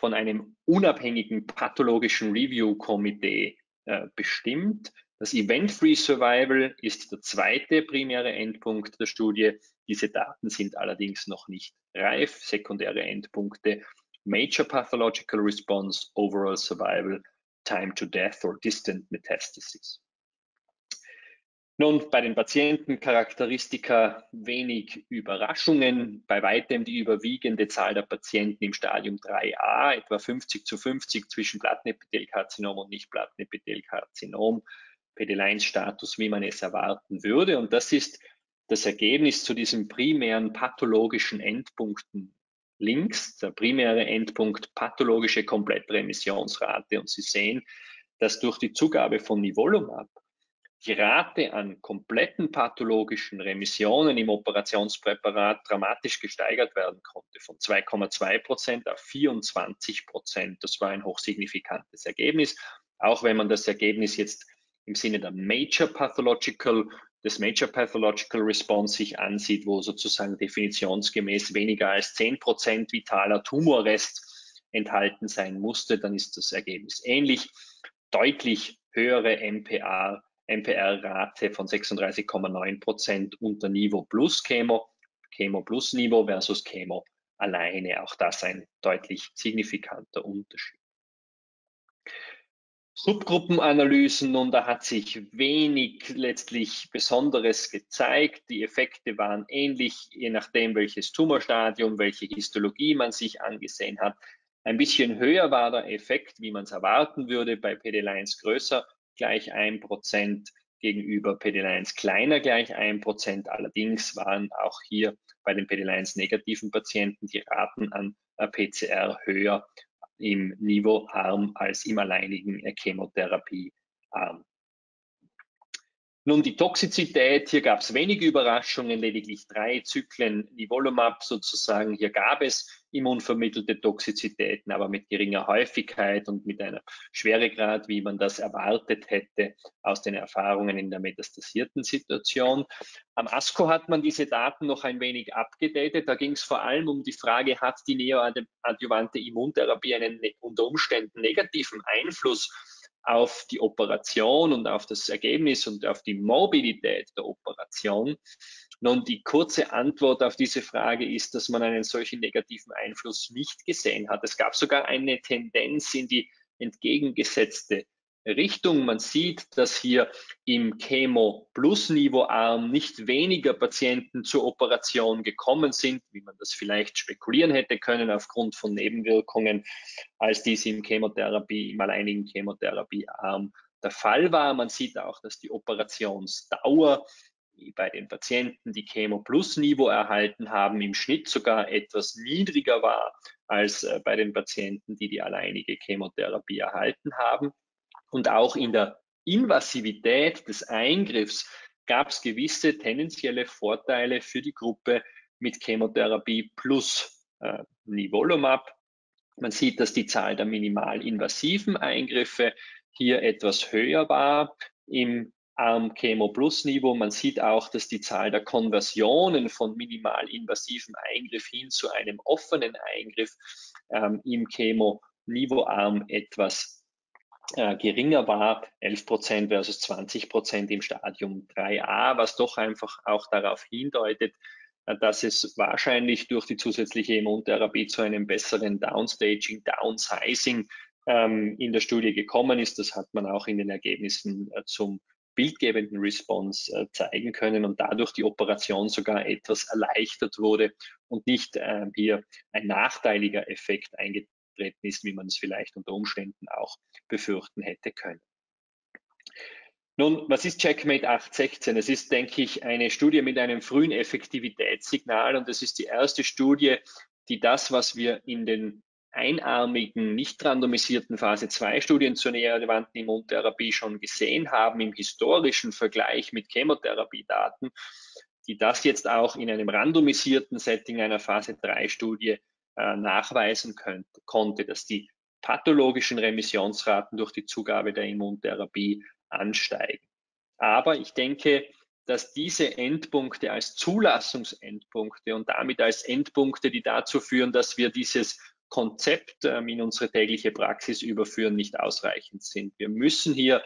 von einem unabhängigen pathologischen Review-Komitee äh, bestimmt. Das Event-Free Survival ist der zweite primäre Endpunkt der Studie. Diese Daten sind allerdings noch nicht reif. Sekundäre Endpunkte Major Pathological Response, Overall Survival, Time to Death or Distant Metastasis. Nun, bei den Patientencharakteristika wenig Überraschungen. Bei weitem die überwiegende Zahl der Patienten im Stadium 3a, etwa 50 zu 50 zwischen Plattenepithelkarzinom und Nicht-Plattenepithelkarzinom. PD-1-Status, wie man es erwarten würde. Und das ist das Ergebnis zu diesem primären pathologischen Endpunkten links, der primäre Endpunkt pathologische Komplettremissionsrate. Und Sie sehen, dass durch die Zugabe von Nivolumab die Rate an kompletten pathologischen Remissionen im Operationspräparat dramatisch gesteigert werden konnte, von 2,2 Prozent auf 24 Prozent. Das war ein hochsignifikantes Ergebnis, auch wenn man das Ergebnis jetzt im Sinne der Major Pathological, des Major Pathological Response sich ansieht, wo sozusagen definitionsgemäß weniger als 10 Prozent vitaler Tumorrest enthalten sein musste, dann ist das Ergebnis ähnlich. Deutlich höhere MPA MPR-Rate von 36,9 Prozent unter Niveau plus Chemo, Chemo plus Niveau versus Chemo alleine. Auch das ein deutlich signifikanter Unterschied. Subgruppenanalysen, nun, da hat sich wenig letztlich Besonderes gezeigt. Die Effekte waren ähnlich, je nachdem, welches Tumorstadium, welche Histologie man sich angesehen hat. Ein bisschen höher war der Effekt, wie man es erwarten würde, bei PD-Lines größer gleich 1% gegenüber PD-1 kleiner gleich 1%. Allerdings waren auch hier bei den PD-1 negativen Patienten die Raten an PCR höher im Niveauarm als im alleinigen Chemotherapiearm. Nun die Toxizität, hier gab es wenige Überraschungen, lediglich drei Zyklen Nivolumab sozusagen. Hier gab es immunvermittelte Toxizitäten, aber mit geringer Häufigkeit und mit einem Schweregrad, wie man das erwartet hätte aus den Erfahrungen in der metastasierten Situation. Am ASCO hat man diese Daten noch ein wenig abgedatet. Da ging es vor allem um die Frage, hat die neoadjuvante Immuntherapie einen unter Umständen negativen Einfluss auf die Operation und auf das Ergebnis und auf die Morbidität der Operation. Nun, die kurze Antwort auf diese Frage ist, dass man einen solchen negativen Einfluss nicht gesehen hat. Es gab sogar eine Tendenz in die entgegengesetzte Richtung. Man sieht, dass hier im Chemo-Plus-Niveau-Arm nicht weniger Patienten zur Operation gekommen sind, wie man das vielleicht spekulieren hätte können aufgrund von Nebenwirkungen, als dies im Chemotherapie, im alleinigen Chemotherapie-Arm der Fall war. Man sieht auch, dass die Operationsdauer bei den Patienten, die Chemo-Plus-Niveau erhalten haben, im Schnitt sogar etwas niedriger war als äh, bei den Patienten, die die alleinige Chemotherapie erhalten haben. Und auch in der Invasivität des Eingriffs gab es gewisse tendenzielle Vorteile für die Gruppe mit Chemotherapie plus äh, Nivolumab. Man sieht, dass die Zahl der minimalinvasiven Eingriffe hier etwas höher war im Arm Chemo Plus Niveau. Man sieht auch, dass die Zahl der Konversionen von minimalinvasiven Eingriff hin zu einem offenen Eingriff ähm, im Chemo Niveau Arm etwas äh, geringer war, 11 Prozent versus 20 Prozent im Stadium 3a, was doch einfach auch darauf hindeutet, äh, dass es wahrscheinlich durch die zusätzliche Immuntherapie zu einem besseren Downstaging, Downsizing ähm, in der Studie gekommen ist. Das hat man auch in den Ergebnissen äh, zum bildgebenden Response äh, zeigen können und dadurch die Operation sogar etwas erleichtert wurde und nicht äh, hier ein nachteiliger Effekt eingetreten ist, wie man es vielleicht unter Umständen auch befürchten hätte können. Nun, was ist Checkmate 816? Es ist, denke ich, eine Studie mit einem frühen Effektivitätssignal und es ist die erste Studie, die das, was wir in den einarmigen, nicht randomisierten Phase 2 Studien zur neoadjuvanten Immuntherapie schon gesehen haben im historischen Vergleich mit Chemotherapiedaten, die das jetzt auch in einem randomisierten Setting einer Phase 3 Studie äh, nachweisen könnt, konnte, dass die pathologischen Remissionsraten durch die Zugabe der Immuntherapie ansteigen. Aber ich denke, dass diese Endpunkte als Zulassungsendpunkte und damit als Endpunkte, die dazu führen, dass wir dieses Konzept ähm, in unsere tägliche Praxis überführen, nicht ausreichend sind. Wir müssen hier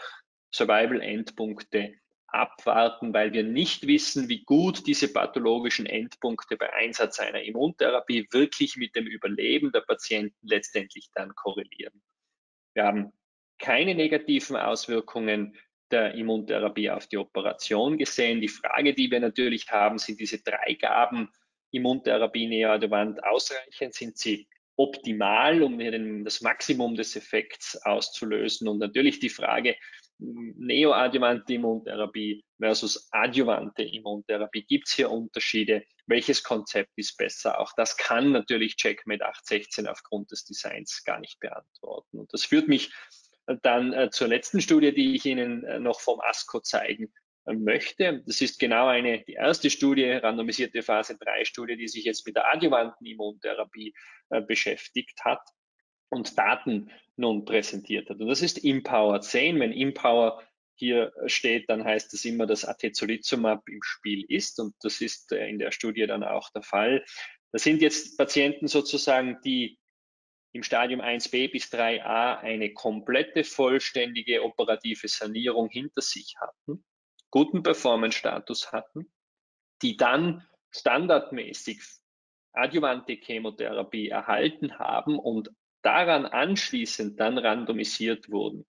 Survival-Endpunkte abwarten, weil wir nicht wissen, wie gut diese pathologischen Endpunkte bei Einsatz einer Immuntherapie wirklich mit dem Überleben der Patienten letztendlich dann korrelieren. Wir haben keine negativen Auswirkungen der Immuntherapie auf die Operation gesehen. Die Frage, die wir natürlich haben, sind diese drei Gaben Immuntherapie neoadjuvant ausreichend? Sind sie optimal, um das Maximum des Effekts auszulösen? Und natürlich die Frage, neoadjuvante Immuntherapie versus adjuvante Immuntherapie. Gibt es hier Unterschiede? Welches Konzept ist besser? Auch das kann natürlich Checkmate 816 aufgrund des Designs gar nicht beantworten. Und das führt mich dann äh, zur letzten Studie, die ich Ihnen äh, noch vom ASCO zeigen äh, möchte. Das ist genau eine, die erste Studie, randomisierte Phase 3 Studie, die sich jetzt mit der adjuvanten Immuntherapie beschäftigt hat und Daten nun präsentiert hat. Und das ist Empower 10. Wenn Empower hier steht, dann heißt es immer, dass Atezolizumab im Spiel ist und das ist äh, in der Studie dann auch der Fall. Das sind jetzt Patienten sozusagen, die im Stadium 1b bis 3a eine komplette, vollständige operative Sanierung hinter sich hatten, guten Performance-Status hatten, die dann standardmäßig adjuvante Chemotherapie erhalten haben und daran anschließend dann randomisiert wurden.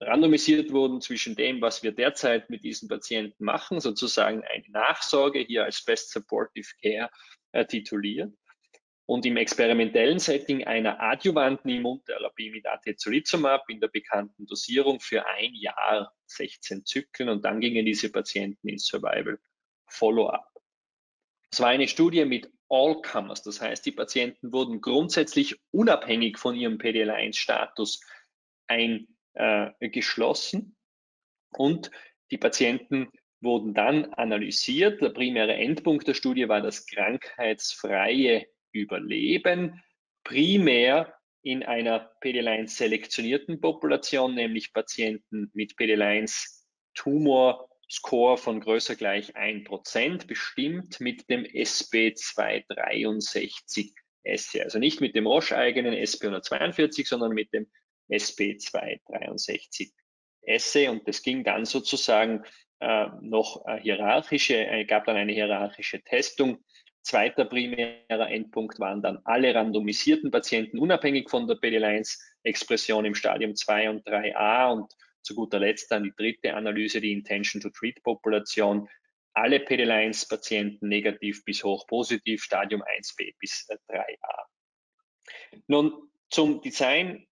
Randomisiert wurden zwischen dem, was wir derzeit mit diesen Patienten machen, sozusagen eine Nachsorge hier als Best Supportive Care äh, tituliert und im experimentellen Setting einer adjuvanten Immuntherapie mit Atezolizumab in der bekannten Dosierung für ein Jahr 16 Zyklen und dann gingen diese Patienten ins Survival Follow-up. Es war eine Studie mit All-Comers. Das heißt, die Patienten wurden grundsätzlich unabhängig von ihrem PDL1-Status eingeschlossen äh, und die Patienten wurden dann analysiert. Der primäre Endpunkt der Studie war das krankheitsfreie Überleben, primär in einer PD-L1 selektionierten Population, nämlich Patienten mit PD-L1 Tumor Score von größer gleich 1%, bestimmt mit dem SB263 Assay. Also nicht mit dem Roche-eigenen SB142, sondern mit dem SB263 Assay. Und das ging dann sozusagen äh, noch äh, hierarchische, äh, gab dann eine hierarchische Testung. Zweiter primärer Endpunkt waren dann alle randomisierten Patienten, unabhängig von der PD-1-Expression im Stadium 2 und 3a und zu guter Letzt dann die dritte Analyse, die Intention-to-Treat-Population. Alle PD-1-Patienten negativ bis hoch positiv, Stadium 1b bis 3a. Nun zum Design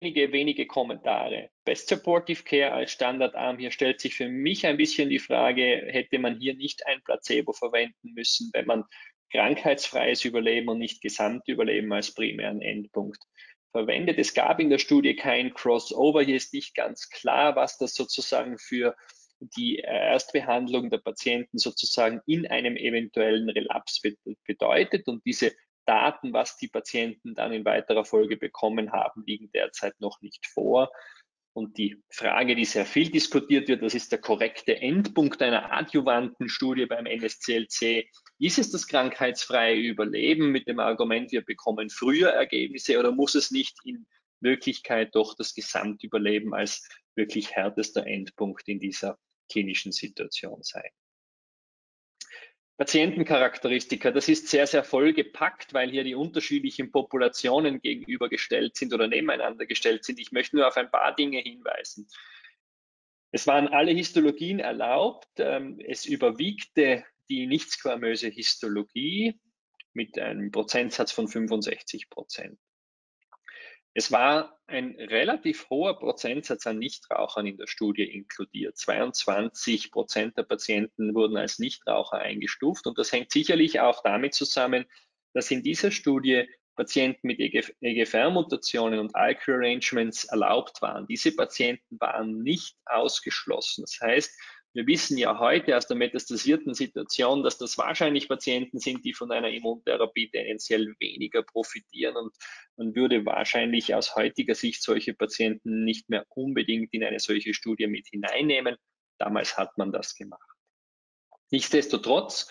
einige wenige Kommentare. Best Supportive Care als Standardarm. Hier stellt sich für mich ein bisschen die Frage, hätte man hier nicht ein Placebo verwenden müssen, wenn man krankheitsfreies Überleben und nicht Gesamtüberleben als primären Endpunkt verwendet. Es gab in der Studie kein Crossover. Hier ist nicht ganz klar, was das sozusagen für die Erstbehandlung der Patienten sozusagen in einem eventuellen Relaps bedeutet. Und diese Daten, was die Patienten dann in weiterer Folge bekommen haben, liegen derzeit noch nicht vor. Und die Frage, die sehr viel diskutiert wird, das ist der korrekte Endpunkt einer adjuvanten Studie beim NSCLC. Ist es das krankheitsfreie Überleben mit dem Argument, wir bekommen früher Ergebnisse oder muss es nicht in Wirklichkeit doch das Gesamtüberleben als wirklich härtester Endpunkt in dieser klinischen Situation sein? Patientencharakteristika, das ist sehr, sehr vollgepackt, weil hier die unterschiedlichen Populationen gegenübergestellt sind oder nebeneinander gestellt sind. Ich möchte nur auf ein paar Dinge hinweisen. Es waren alle Histologien erlaubt. Ähm, es überwiegte die nicht squamöse Histologie mit einem Prozentsatz von 65 Prozent. Es war ein relativ hoher Prozentsatz an Nichtrauchern in der Studie inkludiert. 22 Prozent der Patienten wurden als Nichtraucher eingestuft. Und das hängt sicherlich auch damit zusammen, dass in dieser Studie Patienten mit EGFR-Mutationen und ALK-Arrangements erlaubt waren. Diese Patienten waren nicht ausgeschlossen. Das heißt, wir wissen ja heute aus der metastasierten Situation, dass das wahrscheinlich Patienten sind, die von einer Immuntherapie tendenziell weniger profitieren und man würde wahrscheinlich aus heutiger Sicht solche Patienten nicht mehr unbedingt in eine solche Studie mit hineinnehmen. Damals hat man das gemacht. Nichtsdestotrotz,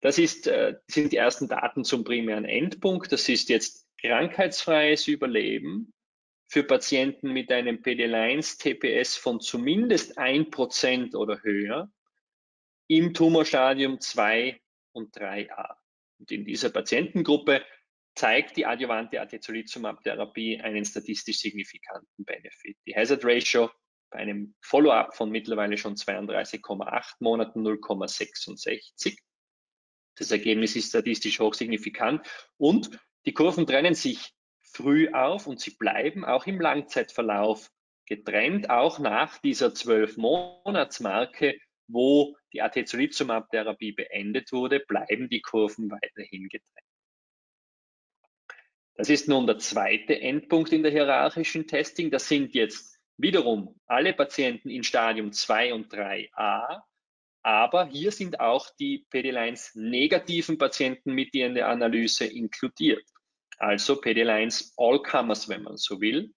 das ist, äh, sind die ersten Daten zum primären Endpunkt. Das ist jetzt krankheitsfreies Überleben für Patienten mit einem PD-1-TPS von zumindest 1% oder höher im Tumorstadium 2 und 3a. Und in dieser Patientengruppe zeigt die adjuvante Atezolizumab-Therapie einen statistisch signifikanten Benefit. Die Hazard Ratio bei einem Follow-up von mittlerweile schon 32,8 Monaten 0,66. Das Ergebnis ist statistisch hochsignifikant und die Kurven trennen sich früh auf und sie bleiben auch im Langzeitverlauf getrennt, auch nach dieser zwölf Monatsmarke, wo die Atezolizumab-Therapie beendet wurde, bleiben die Kurven weiterhin getrennt. Das ist nun der zweite Endpunkt in der hierarchischen Testing. Das sind jetzt wiederum alle Patienten in Stadium 2 und 3a, aber hier sind auch die PD-1 negativen Patienten mit in der Analyse inkludiert also PD-L1 All-Comers, wenn man so will.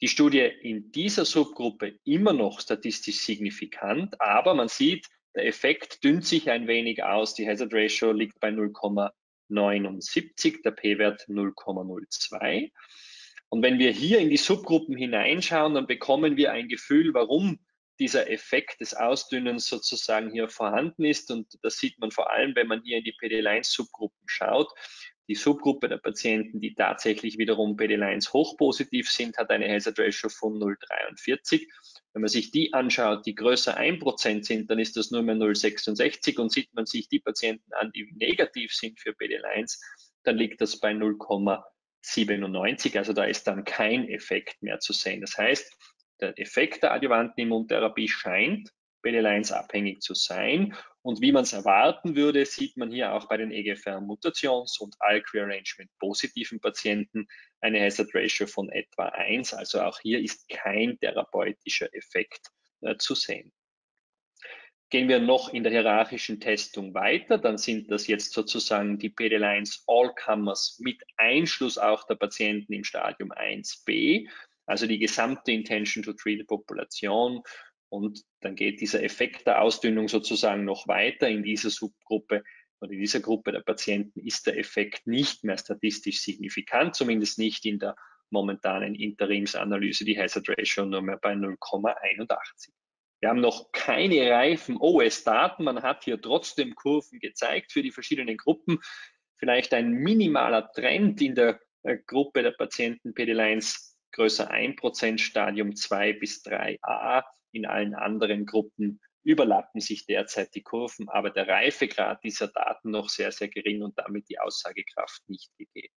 Die Studie in dieser Subgruppe immer noch statistisch signifikant, aber man sieht, der Effekt dünnt sich ein wenig aus. Die Hazard Ratio liegt bei 0,79, der P-Wert 0,02. Und wenn wir hier in die Subgruppen hineinschauen, dann bekommen wir ein Gefühl, warum dieser Effekt des Ausdünnens sozusagen hier vorhanden ist. Und das sieht man vor allem, wenn man hier in die PD-1-Subgruppen schaut. Die Subgruppe der Patienten, die tatsächlich wiederum PD-1 hochpositiv sind, hat eine Hazard Ratio von 0,43. Wenn man sich die anschaut, die größer 1% sind, dann ist das nur mehr 0,66 und sieht man sich die Patienten an, die negativ sind für PD-1, dann liegt das bei 0,97. Also da ist dann kein Effekt mehr zu sehen. Das heißt, der Effekt der adjuvanten Immuntherapie scheint PD-1 abhängig zu sein und wie man es erwarten würde, sieht man hier auch bei den EGFR-Mutations- und ALK-Rearrangement positiven Patienten eine Hazard Ratio von etwa 1. Also auch hier ist kein therapeutischer Effekt äh, zu sehen. Gehen wir noch in der hierarchischen Testung weiter, dann sind das jetzt sozusagen die PD-Lines All-Comers mit Einschluss auch der Patienten im Stadium 1b, also die gesamte Intention-to-Treat-Population. Und dann geht dieser Effekt der Ausdünnung sozusagen noch weiter in dieser Subgruppe oder in dieser Gruppe der Patienten ist der Effekt nicht mehr statistisch signifikant, zumindest nicht in der momentanen Interimsanalyse, die Hazard Ratio nur mehr bei 0,81. Wir haben noch keine reifen OS-Daten. Man hat hier trotzdem Kurven gezeigt für die verschiedenen Gruppen. Vielleicht ein minimaler Trend in der äh, Gruppe der Patienten PD-Lines größer 1%, Stadium 2 bis 3a. In allen anderen Gruppen überlappen sich derzeit die Kurven, aber der Reifegrad dieser Daten noch sehr, sehr gering und damit die Aussagekraft nicht gegeben.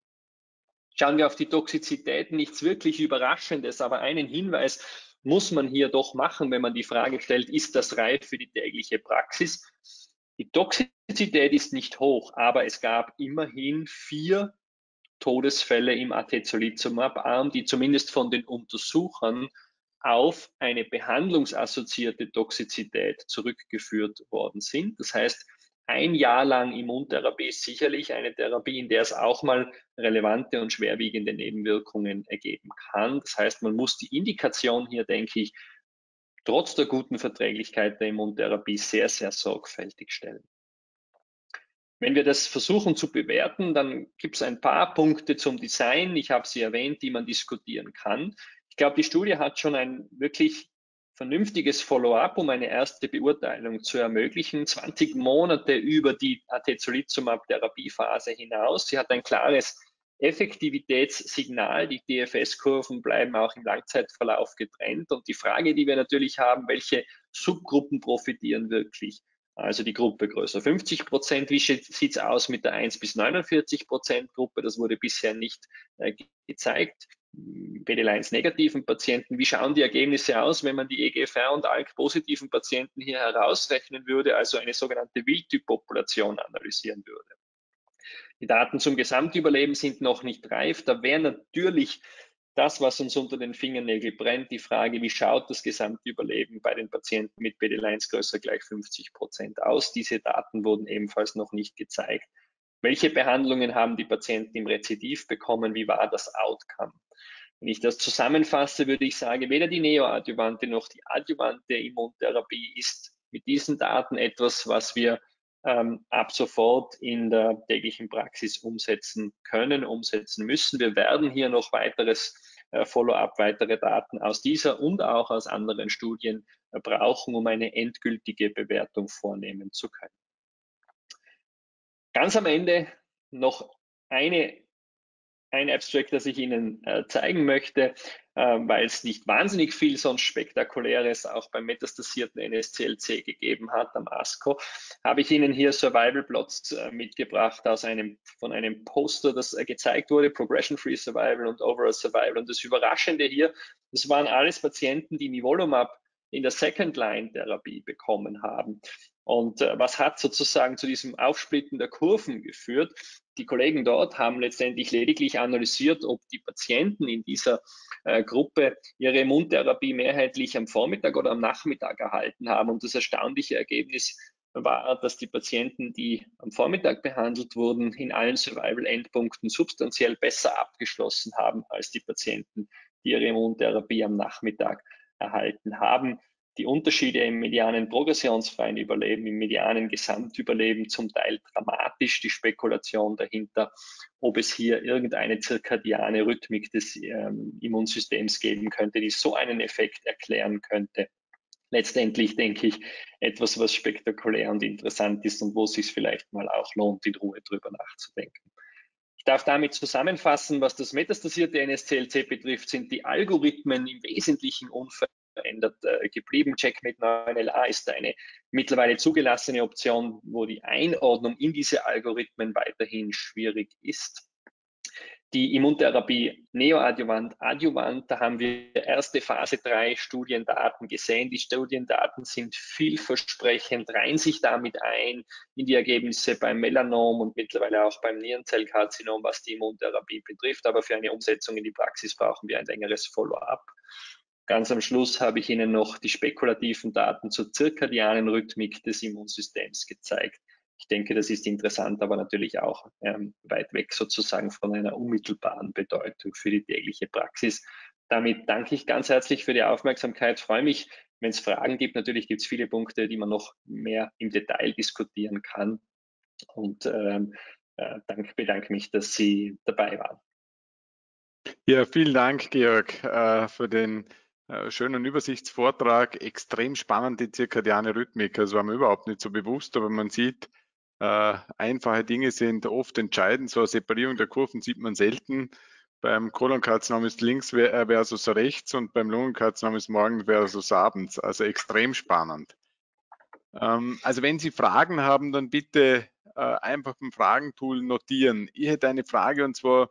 Schauen wir auf die Toxizität, nichts wirklich Überraschendes, aber einen Hinweis muss man hier doch machen, wenn man die Frage stellt, ist das reif für die tägliche Praxis? Die Toxizität ist nicht hoch, aber es gab immerhin vier Todesfälle im Atezolizumab-Arm, die zumindest von den Untersuchern auf eine behandlungsassoziierte Toxizität zurückgeführt worden sind. Das heißt, ein Jahr lang Immuntherapie ist sicherlich eine Therapie, in der es auch mal relevante und schwerwiegende Nebenwirkungen ergeben kann. Das heißt, man muss die Indikation hier, denke ich, trotz der guten Verträglichkeit der Immuntherapie sehr, sehr sorgfältig stellen. Wenn wir das versuchen zu bewerten, dann gibt es ein paar Punkte zum Design. Ich habe sie erwähnt, die man diskutieren kann. Ich glaube, die Studie hat schon ein wirklich vernünftiges Follow-up, um eine erste Beurteilung zu ermöglichen. 20 Monate über die Atezolizumab-Therapiephase hinaus. Sie hat ein klares Effektivitätssignal. Die DFS-Kurven bleiben auch im Langzeitverlauf getrennt. Und die Frage, die wir natürlich haben, welche Subgruppen profitieren wirklich? Also die Gruppe größer 50 Prozent. Wie sieht es aus mit der 1 bis 49 Prozent Gruppe? Das wurde bisher nicht äh, gezeigt. PD-L1 negativen Patienten. Wie schauen die Ergebnisse aus, wenn man die EGFR und ALK positiven Patienten hier herausrechnen würde, also eine sogenannte Wildtyp-Population analysieren würde? Die Daten zum Gesamtüberleben sind noch nicht reif. Da wäre natürlich das, was uns unter den Fingernägeln brennt, die Frage, wie schaut das Gesamtüberleben bei den Patienten mit PD-L1 größer gleich 50 Prozent aus? Diese Daten wurden ebenfalls noch nicht gezeigt. Welche Behandlungen haben die Patienten im Rezidiv bekommen? Wie war das Outcome? Wenn ich das zusammenfasse, würde ich sagen, weder die neoadjuvante noch die adjuvante Immuntherapie ist mit diesen Daten etwas, was wir ähm, ab sofort in der täglichen Praxis umsetzen können, umsetzen müssen. Wir werden hier noch weiteres äh, Follow-up, weitere Daten aus dieser und auch aus anderen Studien äh, brauchen, um eine endgültige Bewertung vornehmen zu können. Ganz am Ende noch eine ein Abstract, das ich Ihnen äh, zeigen möchte, äh, weil es nicht wahnsinnig viel sonst Spektakuläres auch beim metastasierten NSCLC gegeben hat am ASCO, habe ich Ihnen hier Survival Plots äh, mitgebracht aus einem, von einem Poster, das äh, gezeigt wurde, Progression-Free Survival und Overall Survival. Und das Überraschende hier, das waren alles Patienten, die Nivolumab in der Second-Line-Therapie bekommen haben. Und äh, was hat sozusagen zu diesem Aufsplitten der Kurven geführt? Die Kollegen dort haben letztendlich lediglich analysiert, ob die Patienten in dieser äh, Gruppe ihre Immuntherapie mehrheitlich am Vormittag oder am Nachmittag erhalten haben. Und das erstaunliche Ergebnis war, dass die Patienten, die am Vormittag behandelt wurden, in allen Survival-Endpunkten substanziell besser abgeschlossen haben als die Patienten, die ihre Immuntherapie am Nachmittag erhalten haben. Die Unterschiede im medianen progressionsfreien Überleben, im medianen Gesamtüberleben zum Teil dramatisch. Die Spekulation dahinter, ob es hier irgendeine zirkadiane Rhythmik des ähm, Immunsystems geben könnte, die so einen Effekt erklären könnte. Letztendlich denke ich etwas, was spektakulär und interessant ist und wo es sich vielleicht mal auch lohnt, in Ruhe drüber nachzudenken. Ich darf damit zusammenfassen, was das metastasierte NSCLC betrifft, sind die Algorithmen im Wesentlichen unverändert verändert äh, geblieben. Checkmate 9LA ist eine mittlerweile zugelassene Option, wo die Einordnung in diese Algorithmen weiterhin schwierig ist. Die Immuntherapie neoadjuvant, adjuvant, da haben wir erste Phase 3 Studiendaten gesehen. Die Studiendaten sind vielversprechend, reihen sich damit ein in die Ergebnisse beim Melanom und mittlerweile auch beim Nierenzellkarzinom, was die Immuntherapie betrifft. Aber für eine Umsetzung in die Praxis brauchen wir ein längeres Follow-up. Ganz am Schluss habe ich Ihnen noch die spekulativen Daten zur zirkadianen Rhythmik des Immunsystems gezeigt. Ich denke, das ist interessant, aber natürlich auch ähm, weit weg sozusagen von einer unmittelbaren Bedeutung für die tägliche Praxis. Damit danke ich ganz herzlich für die Aufmerksamkeit. Freue mich, wenn es Fragen gibt. Natürlich gibt es viele Punkte, die man noch mehr im Detail diskutieren kann. Und ähm, äh, danke, bedanke mich, dass Sie dabei waren. Ja, vielen Dank, Georg, äh, für den schönen Übersichtsvortrag. Extrem spannend, die zirkadiane Rhythmik. Das war mir überhaupt nicht so bewusst, aber man sieht, äh, einfache Dinge sind oft entscheidend. So eine Separierung der Kurven sieht man selten. Beim Kolonkarzinom ist links äh, versus rechts und beim Lungenkarzinom ist morgen versus abends. Also extrem spannend. Ähm, also wenn Sie Fragen haben, dann bitte äh, einfach im Fragentool notieren. Ich hätte eine Frage und zwar,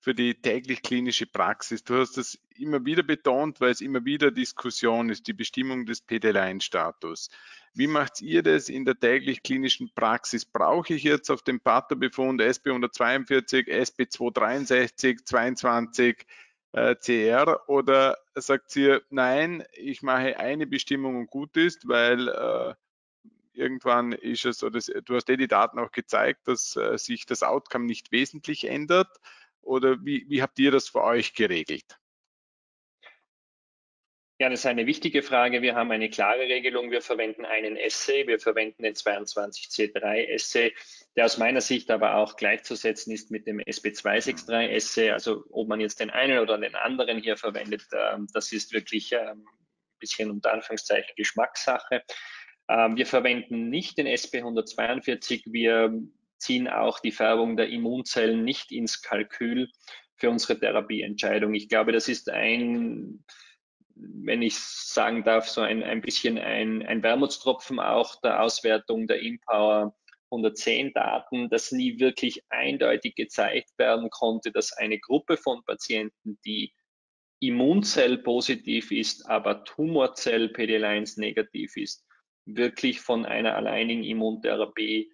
für die täglich klinische Praxis. Du hast das immer wieder betont, weil es immer wieder Diskussion ist, die Bestimmung des PD-Line-Status. Wie macht ihr das in der täglich klinischen Praxis? Brauche ich jetzt auf dem Paterbefund SB 142, SB 263, 22 äh, CR oder sagt ihr, nein, ich mache eine Bestimmung und gut ist, weil äh, irgendwann ist es, oder du hast eh die Daten auch gezeigt, dass äh, sich das Outcome nicht wesentlich ändert oder wie, wie habt ihr das für euch geregelt? Ja, das ist eine wichtige Frage. Wir haben eine klare Regelung. Wir verwenden einen Essay. Wir verwenden den 22C3 Essay, der aus meiner Sicht aber auch gleichzusetzen ist mit dem SB263 Essay. Also ob man jetzt den einen oder den anderen hier verwendet, ähm, das ist wirklich ein ähm, bisschen unter Anführungszeichen Geschmackssache. Ähm, wir verwenden nicht den SB 142. Wir ziehen auch die Färbung der Immunzellen nicht ins Kalkül für unsere Therapieentscheidung. Ich glaube, das ist ein, wenn ich sagen darf, so ein, ein bisschen ein, ein Wermutstropfen auch der Auswertung der Empower 110 Daten, dass nie wirklich eindeutig gezeigt werden konnte, dass eine Gruppe von Patienten, die Immunzell positiv ist, aber Tumorzell PD-L1 negativ ist, wirklich von einer alleinigen Immuntherapie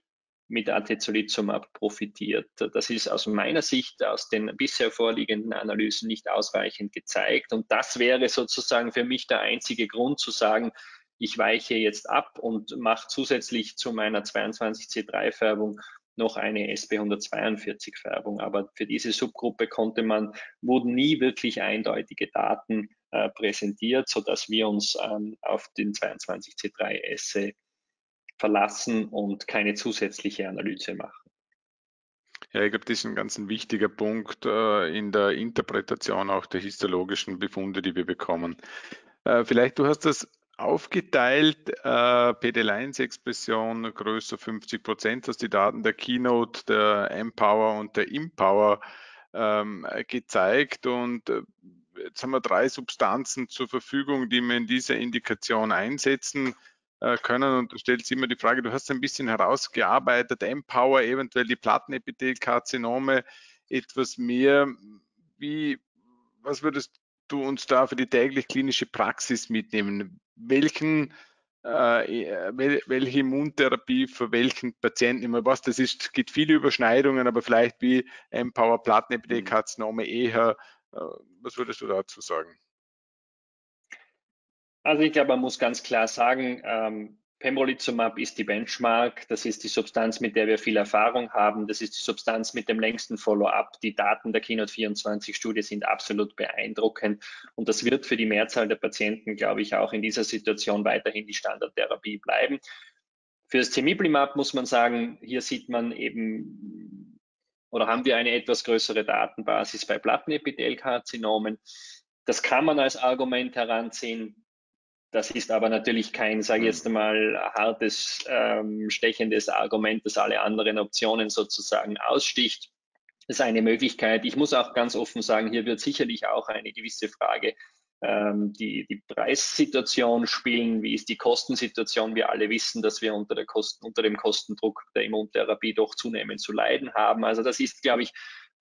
mit Atezolizumab profitiert. Das ist aus meiner Sicht aus den bisher vorliegenden Analysen nicht ausreichend gezeigt. Und das wäre sozusagen für mich der einzige Grund zu sagen, ich weiche jetzt ab und mache zusätzlich zu meiner 22C3-Färbung noch eine SB142-Färbung. Aber für diese Subgruppe konnte man, wurden nie wirklich eindeutige Daten äh, präsentiert, sodass wir uns ähm, auf den 22C3-Essay verlassen und keine zusätzliche Analyse machen. Ja, ich glaube, das ist ein ganz ein wichtiger Punkt äh, in der Interpretation auch der histologischen Befunde, die wir bekommen. Äh, vielleicht, du hast das aufgeteilt, äh, PD-1-Expression größer 50 Prozent, hast die Daten der Keynote, der Empower und der Empower ähm, gezeigt und äh, jetzt haben wir drei Substanzen zur Verfügung, die wir in dieser Indikation einsetzen können. Und du stellst immer die Frage, du hast ein bisschen herausgearbeitet, Empower, eventuell die Plattenepithelkarzinome etwas mehr. Wie, was würdest du uns da für die täglich klinische Praxis mitnehmen? Welchen äh, welche Immuntherapie für welchen Patienten immer was. Das ist, gibt viele Überschneidungen, aber vielleicht wie Empower Plattenepithelkarzinome eher. Äh, was würdest du dazu sagen? Also ich glaube, man muss ganz klar sagen, ähm, Pembrolizumab ist die Benchmark. Das ist die Substanz, mit der wir viel Erfahrung haben. Das ist die Substanz mit dem längsten Follow-up. Die Daten der Keynote 24 Studie sind absolut beeindruckend. Und das wird für die Mehrzahl der Patienten, glaube ich, auch in dieser Situation weiterhin die Standardtherapie bleiben. Für das Cemiplimab muss man sagen, hier sieht man eben oder haben wir eine etwas größere Datenbasis bei Plattenepithelkarzinomen. Das kann man als Argument heranziehen. Das ist aber natürlich kein, sage ich jetzt mal, hartes, ähm, stechendes Argument, das alle anderen Optionen sozusagen aussticht. Das ist eine Möglichkeit. Ich muss auch ganz offen sagen, hier wird sicherlich auch eine gewisse Frage ähm, die, die Preissituation spielen. Wie ist die Kostensituation? Wir alle wissen, dass wir unter, der Kosten, unter dem Kostendruck der Immuntherapie doch zunehmend zu leiden haben. Also das ist, glaube ich,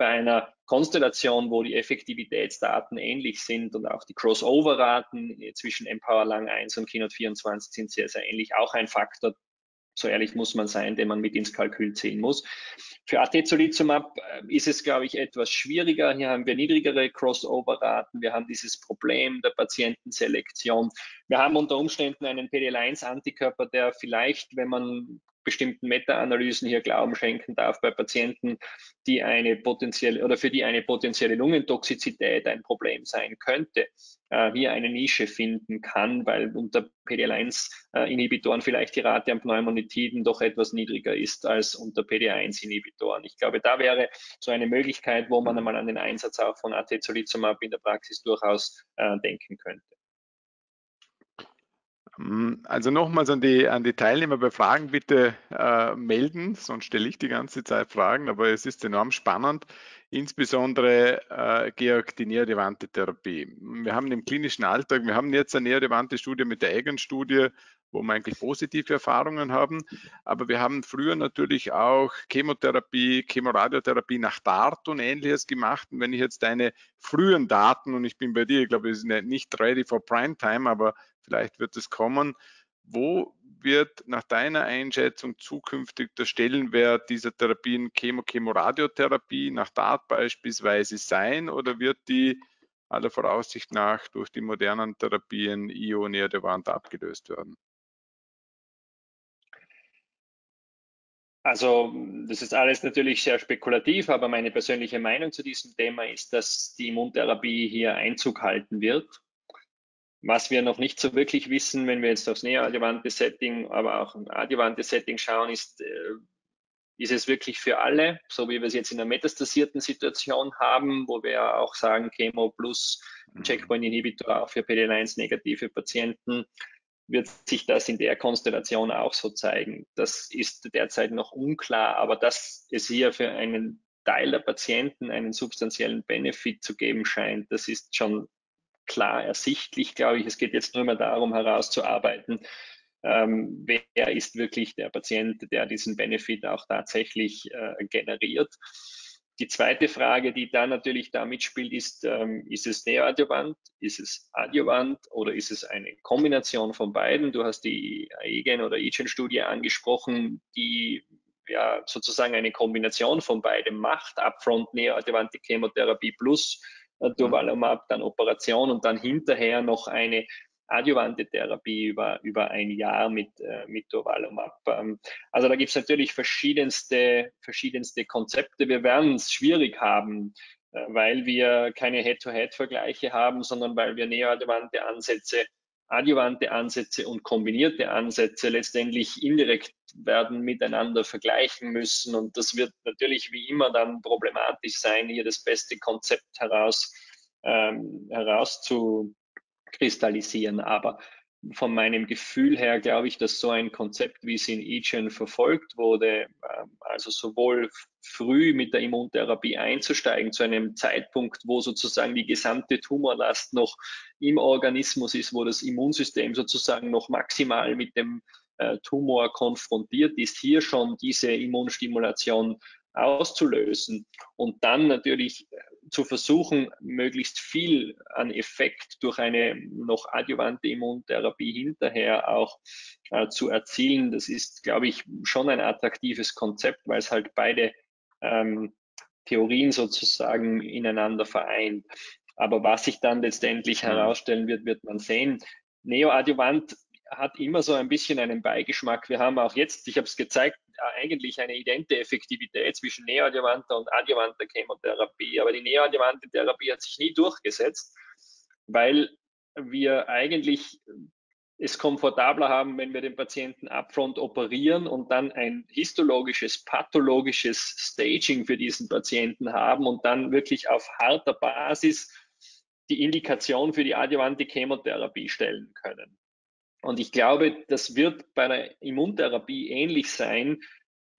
bei einer Konstellation, wo die Effektivitätsdaten ähnlich sind und auch die Crossover-Raten zwischen Empower Lang 1 und Keynote 24 sind sehr, sehr ähnlich, auch ein Faktor, so ehrlich muss man sein, den man mit ins Kalkül ziehen muss. Für Atezolizumab äh, ist es, glaube ich, etwas schwieriger. Hier haben wir niedrigere Crossover-Raten. Wir haben dieses Problem der Patientenselektion. Wir haben unter Umständen einen PD-1-Antikörper, der vielleicht, wenn man bestimmten Meta-Analysen hier Glauben schenken darf bei Patienten, die eine potenzielle oder für die eine potenzielle Lungentoxizität ein Problem sein könnte, äh, hier eine Nische finden kann, weil unter PD-1-Inhibitoren äh, vielleicht die Rate an Pneumonitiden doch etwas niedriger ist als unter PD-1-Inhibitoren. Ich glaube, da wäre so eine Möglichkeit, wo man einmal an den Einsatz auch von Atezolizumab in der Praxis durchaus äh, denken könnte. Hm, also nochmals an die, an die Teilnehmer bei Fragen bitte äh, melden, sonst stelle ich die ganze Zeit Fragen, aber es ist enorm spannend, insbesondere äh, Georg, die neodevante Therapie. Wir haben im klinischen Alltag, wir haben jetzt eine neodevante Studie mit der Eigenstudie, wo wir eigentlich positive Erfahrungen haben, aber wir haben früher natürlich auch Chemotherapie, Chemoradiotherapie nach DART und ähnliches gemacht. Und wenn ich jetzt deine frühen Daten, und ich bin bei dir, ich glaube, wir sind nicht ready for Prime Time, aber vielleicht wird es kommen. Wo wird nach deiner Einschätzung zukünftig der Stellenwert dieser Therapien Chemo, Chemoradiotherapie nach DART beispielsweise sein oder wird die aller Voraussicht nach durch die modernen Therapien IO Wand abgelöst werden? Also das ist alles natürlich sehr spekulativ, aber meine persönliche Meinung zu diesem Thema ist, dass die Immuntherapie hier Einzug halten wird. Was wir noch nicht so wirklich wissen, wenn wir jetzt aufs neoadjuvante Setting, aber auch ein adjuvante Setting schauen, ist, äh, ist es wirklich für alle, so wie wir es jetzt in einer metastasierten Situation haben, wo wir auch sagen, Chemo plus mhm. Checkpoint-Inhibitor auch für PD-1-negative Patienten, wird sich das in der Konstellation auch so zeigen. Das ist derzeit noch unklar, aber dass es hier für einen Teil der Patienten einen substanziellen Benefit zu geben scheint, das ist schon klar ersichtlich, glaube ich. Es geht jetzt nur mehr darum, herauszuarbeiten, ähm, wer ist wirklich der Patient, der diesen Benefit auch tatsächlich äh, generiert. Die zweite Frage, die da natürlich da mitspielt, ist, ähm, ist es neoadjuvant, ist es adjuvant oder ist es eine Kombination von beiden? Du hast die AEGEN oder IGEN-Studie angesprochen, die ja sozusagen eine Kombination von beidem macht, Upfront neoadjuvante Chemotherapie plus Durvalumab, dann Operation und dann hinterher noch eine adjuvante Therapie über, über ein Jahr mit, äh, mit Durvalumab. Ähm, also da gibt es natürlich verschiedenste, verschiedenste Konzepte. Wir werden es schwierig haben, äh, weil wir keine Head-to-Head-Vergleiche haben, sondern weil wir neoadjuvante Ansätze adjuvante Ansätze und kombinierte Ansätze letztendlich indirekt werden miteinander vergleichen müssen. Und das wird natürlich wie immer dann problematisch sein, hier das beste Konzept heraus, ähm, herauszukristallisieren. Aber von meinem Gefühl her glaube ich, dass so ein Konzept, wie es in EGEN verfolgt wurde, ähm, also sowohl früh mit der Immuntherapie einzusteigen zu einem Zeitpunkt, wo sozusagen die gesamte Tumorlast noch im Organismus ist, wo das Immunsystem sozusagen noch maximal mit dem äh, Tumor konfrontiert ist, hier schon diese Immunstimulation auszulösen. Und dann natürlich äh, zu versuchen, möglichst viel an Effekt durch eine noch adjuvante Immuntherapie hinterher auch äh, zu erzielen. Das ist, glaube ich, schon ein attraktives Konzept, weil es halt beide ähm, Theorien sozusagen ineinander vereint. Aber was sich dann letztendlich mhm. herausstellen wird, wird man sehen. Neoadjuvant hat immer so ein bisschen einen Beigeschmack. Wir haben auch jetzt, ich habe es gezeigt, eigentlich eine idente Effektivität zwischen neoadjuvanter und adjuvanter Chemotherapie. Aber die neoadjuvante Therapie hat sich nie durchgesetzt, weil wir eigentlich es komfortabler haben, wenn wir den Patienten upfront operieren und dann ein histologisches, pathologisches Staging für diesen Patienten haben und dann wirklich auf harter Basis die Indikation für die adjuvante Chemotherapie stellen können. Und ich glaube, das wird bei der Immuntherapie ähnlich sein.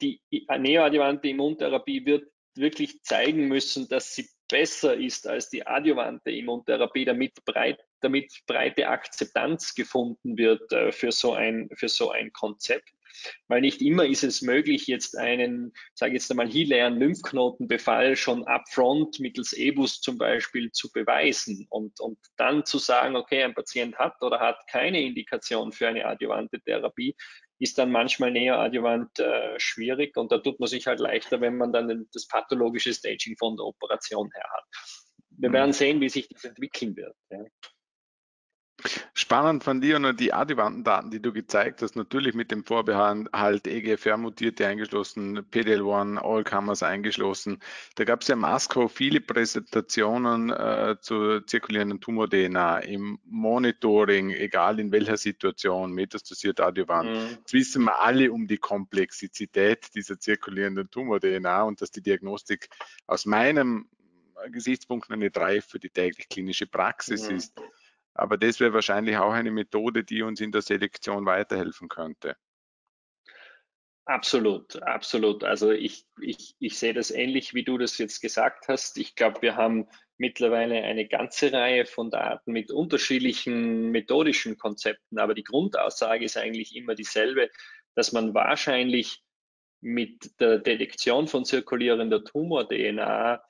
Die neoadjuvante Immuntherapie wird wirklich zeigen müssen, dass sie besser ist als die adjuvante Immuntherapie, damit, breit, damit breite Akzeptanz gefunden wird äh, für, so ein, für so ein Konzept weil nicht immer ist es möglich, jetzt einen, sage jetzt einmal, hilaren Lymphknotenbefall schon upfront mittels EBUS zum Beispiel zu beweisen und, und dann zu sagen, okay, ein Patient hat oder hat keine Indikation für eine adjuvante Therapie, ist dann manchmal neoadjuvant äh, schwierig und da tut man sich halt leichter, wenn man dann das pathologische Staging von der Operation her hat. Wir mhm. werden sehen, wie sich das entwickeln wird. Ja. Spannend von dir nur die adjuvanten Daten, die du gezeigt hast, natürlich mit dem Vorbehalt EGFR-Mutierte eingeschlossen, PDL1, Allcomers eingeschlossen. Da gab es ja im ASCO viele Präsentationen äh, zu zirkulierenden Tumor-DNA im Monitoring, egal in welcher Situation, metastasiert adjuvant. Mhm. Jetzt wissen wir alle um die Komplexität dieser zirkulierenden Tumor-DNA und dass die Diagnostik aus meinem Gesichtspunkt eine 3 für die täglich klinische Praxis mhm. ist. Aber das wäre wahrscheinlich auch eine Methode, die uns in der Selektion weiterhelfen könnte. Absolut, absolut. Also ich, ich, ich sehe das ähnlich, wie du das jetzt gesagt hast. Ich glaube, wir haben mittlerweile eine ganze Reihe von Daten mit unterschiedlichen methodischen Konzepten, aber die Grundaussage ist eigentlich immer dieselbe, dass man wahrscheinlich mit der Detektion von zirkulierender Tumor-DNA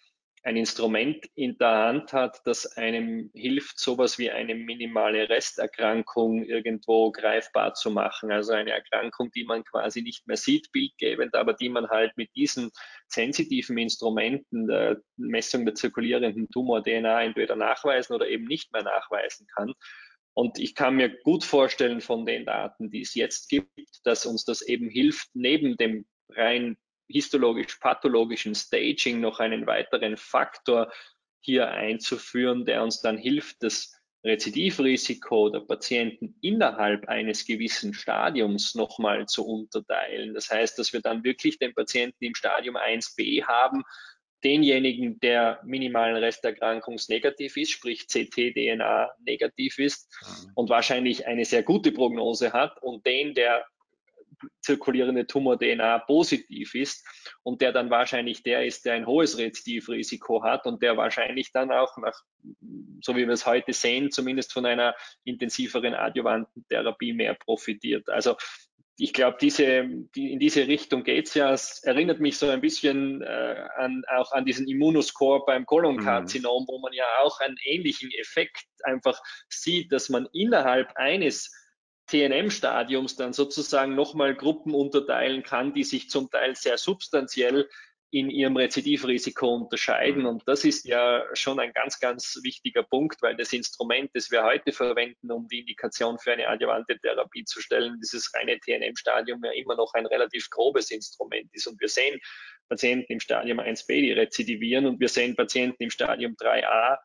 ein Instrument in der Hand hat, das einem hilft, sowas wie eine minimale Resterkrankung irgendwo greifbar zu machen. Also eine Erkrankung, die man quasi nicht mehr sieht, bildgebend, aber die man halt mit diesen sensitiven Instrumenten der Messung der zirkulierenden Tumor-DNA entweder nachweisen oder eben nicht mehr nachweisen kann. Und ich kann mir gut vorstellen von den Daten, die es jetzt gibt, dass uns das eben hilft, neben dem rein histologisch-pathologischen Staging noch einen weiteren Faktor hier einzuführen, der uns dann hilft, das Rezidivrisiko der Patienten innerhalb eines gewissen Stadiums nochmal zu unterteilen. Das heißt, dass wir dann wirklich den Patienten im Stadium 1b haben, denjenigen, der minimalen Resterkrankungsnegativ ist, sprich CT-DNA negativ ist mhm. und wahrscheinlich eine sehr gute Prognose hat und den, der zirkulierende Tumor-DNA positiv ist und der dann wahrscheinlich der ist, der ein hohes Rezidivrisiko hat und der wahrscheinlich dann auch nach, so wie wir es heute sehen, zumindest von einer intensiveren adjuvanten Therapie mehr profitiert. Also ich glaube, diese, die, in diese Richtung geht's ja. Es erinnert mich so ein bisschen äh, an, auch an diesen Immunoscore beim Kolonkarzinom, mhm. wo man ja auch einen ähnlichen Effekt einfach sieht, dass man innerhalb eines TNM-Stadiums dann sozusagen nochmal Gruppen unterteilen kann, die sich zum Teil sehr substanziell in ihrem Rezidivrisiko unterscheiden. Mhm. Und das ist ja schon ein ganz, ganz wichtiger Punkt, weil das Instrument, das wir heute verwenden, um die Indikation für eine adjuvante Therapie zu stellen, dieses reine TNM-Stadium ja immer noch ein relativ grobes Instrument ist. Und wir sehen Patienten im Stadium 1b, die rezidivieren und wir sehen Patienten im Stadium 3a,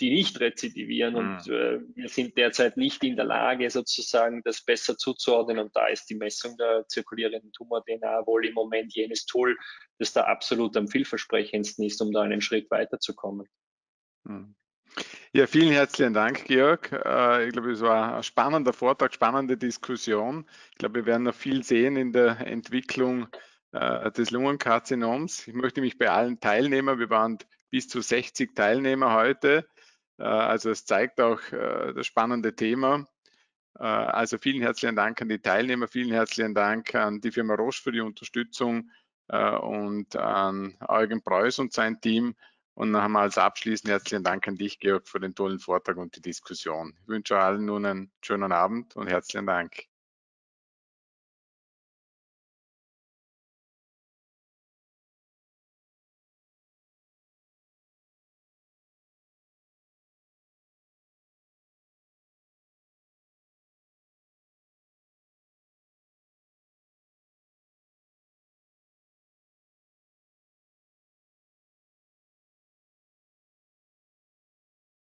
die nicht rezidivieren. Mhm. Und äh, wir sind derzeit nicht in der Lage, sozusagen das besser zuzuordnen. Und da ist die Messung der zirkulierenden Tumor-DNA wohl im Moment jenes Tool, das da absolut am vielversprechendsten ist, um da einen Schritt weiterzukommen. Mhm. Ja, vielen herzlichen Dank, Georg. Äh, ich glaube, es war ein spannender Vortrag, spannende Diskussion. Ich glaube, wir werden noch viel sehen in der Entwicklung äh, des Lungenkarzinoms. Ich möchte mich bei allen Teilnehmern, wir waren bis zu 60 Teilnehmer heute, also es zeigt auch äh, das spannende Thema. Äh, also vielen herzlichen Dank an die Teilnehmer, vielen herzlichen Dank an die Firma Roche für die Unterstützung und an Eugen Preuß und sein Team. Und noch einmal als abschließend herzlichen Dank an dich, Georg, für den tollen Vortrag und die Diskussion. Ich wünsche allen nun einen schönen Abend und herzlichen Dank.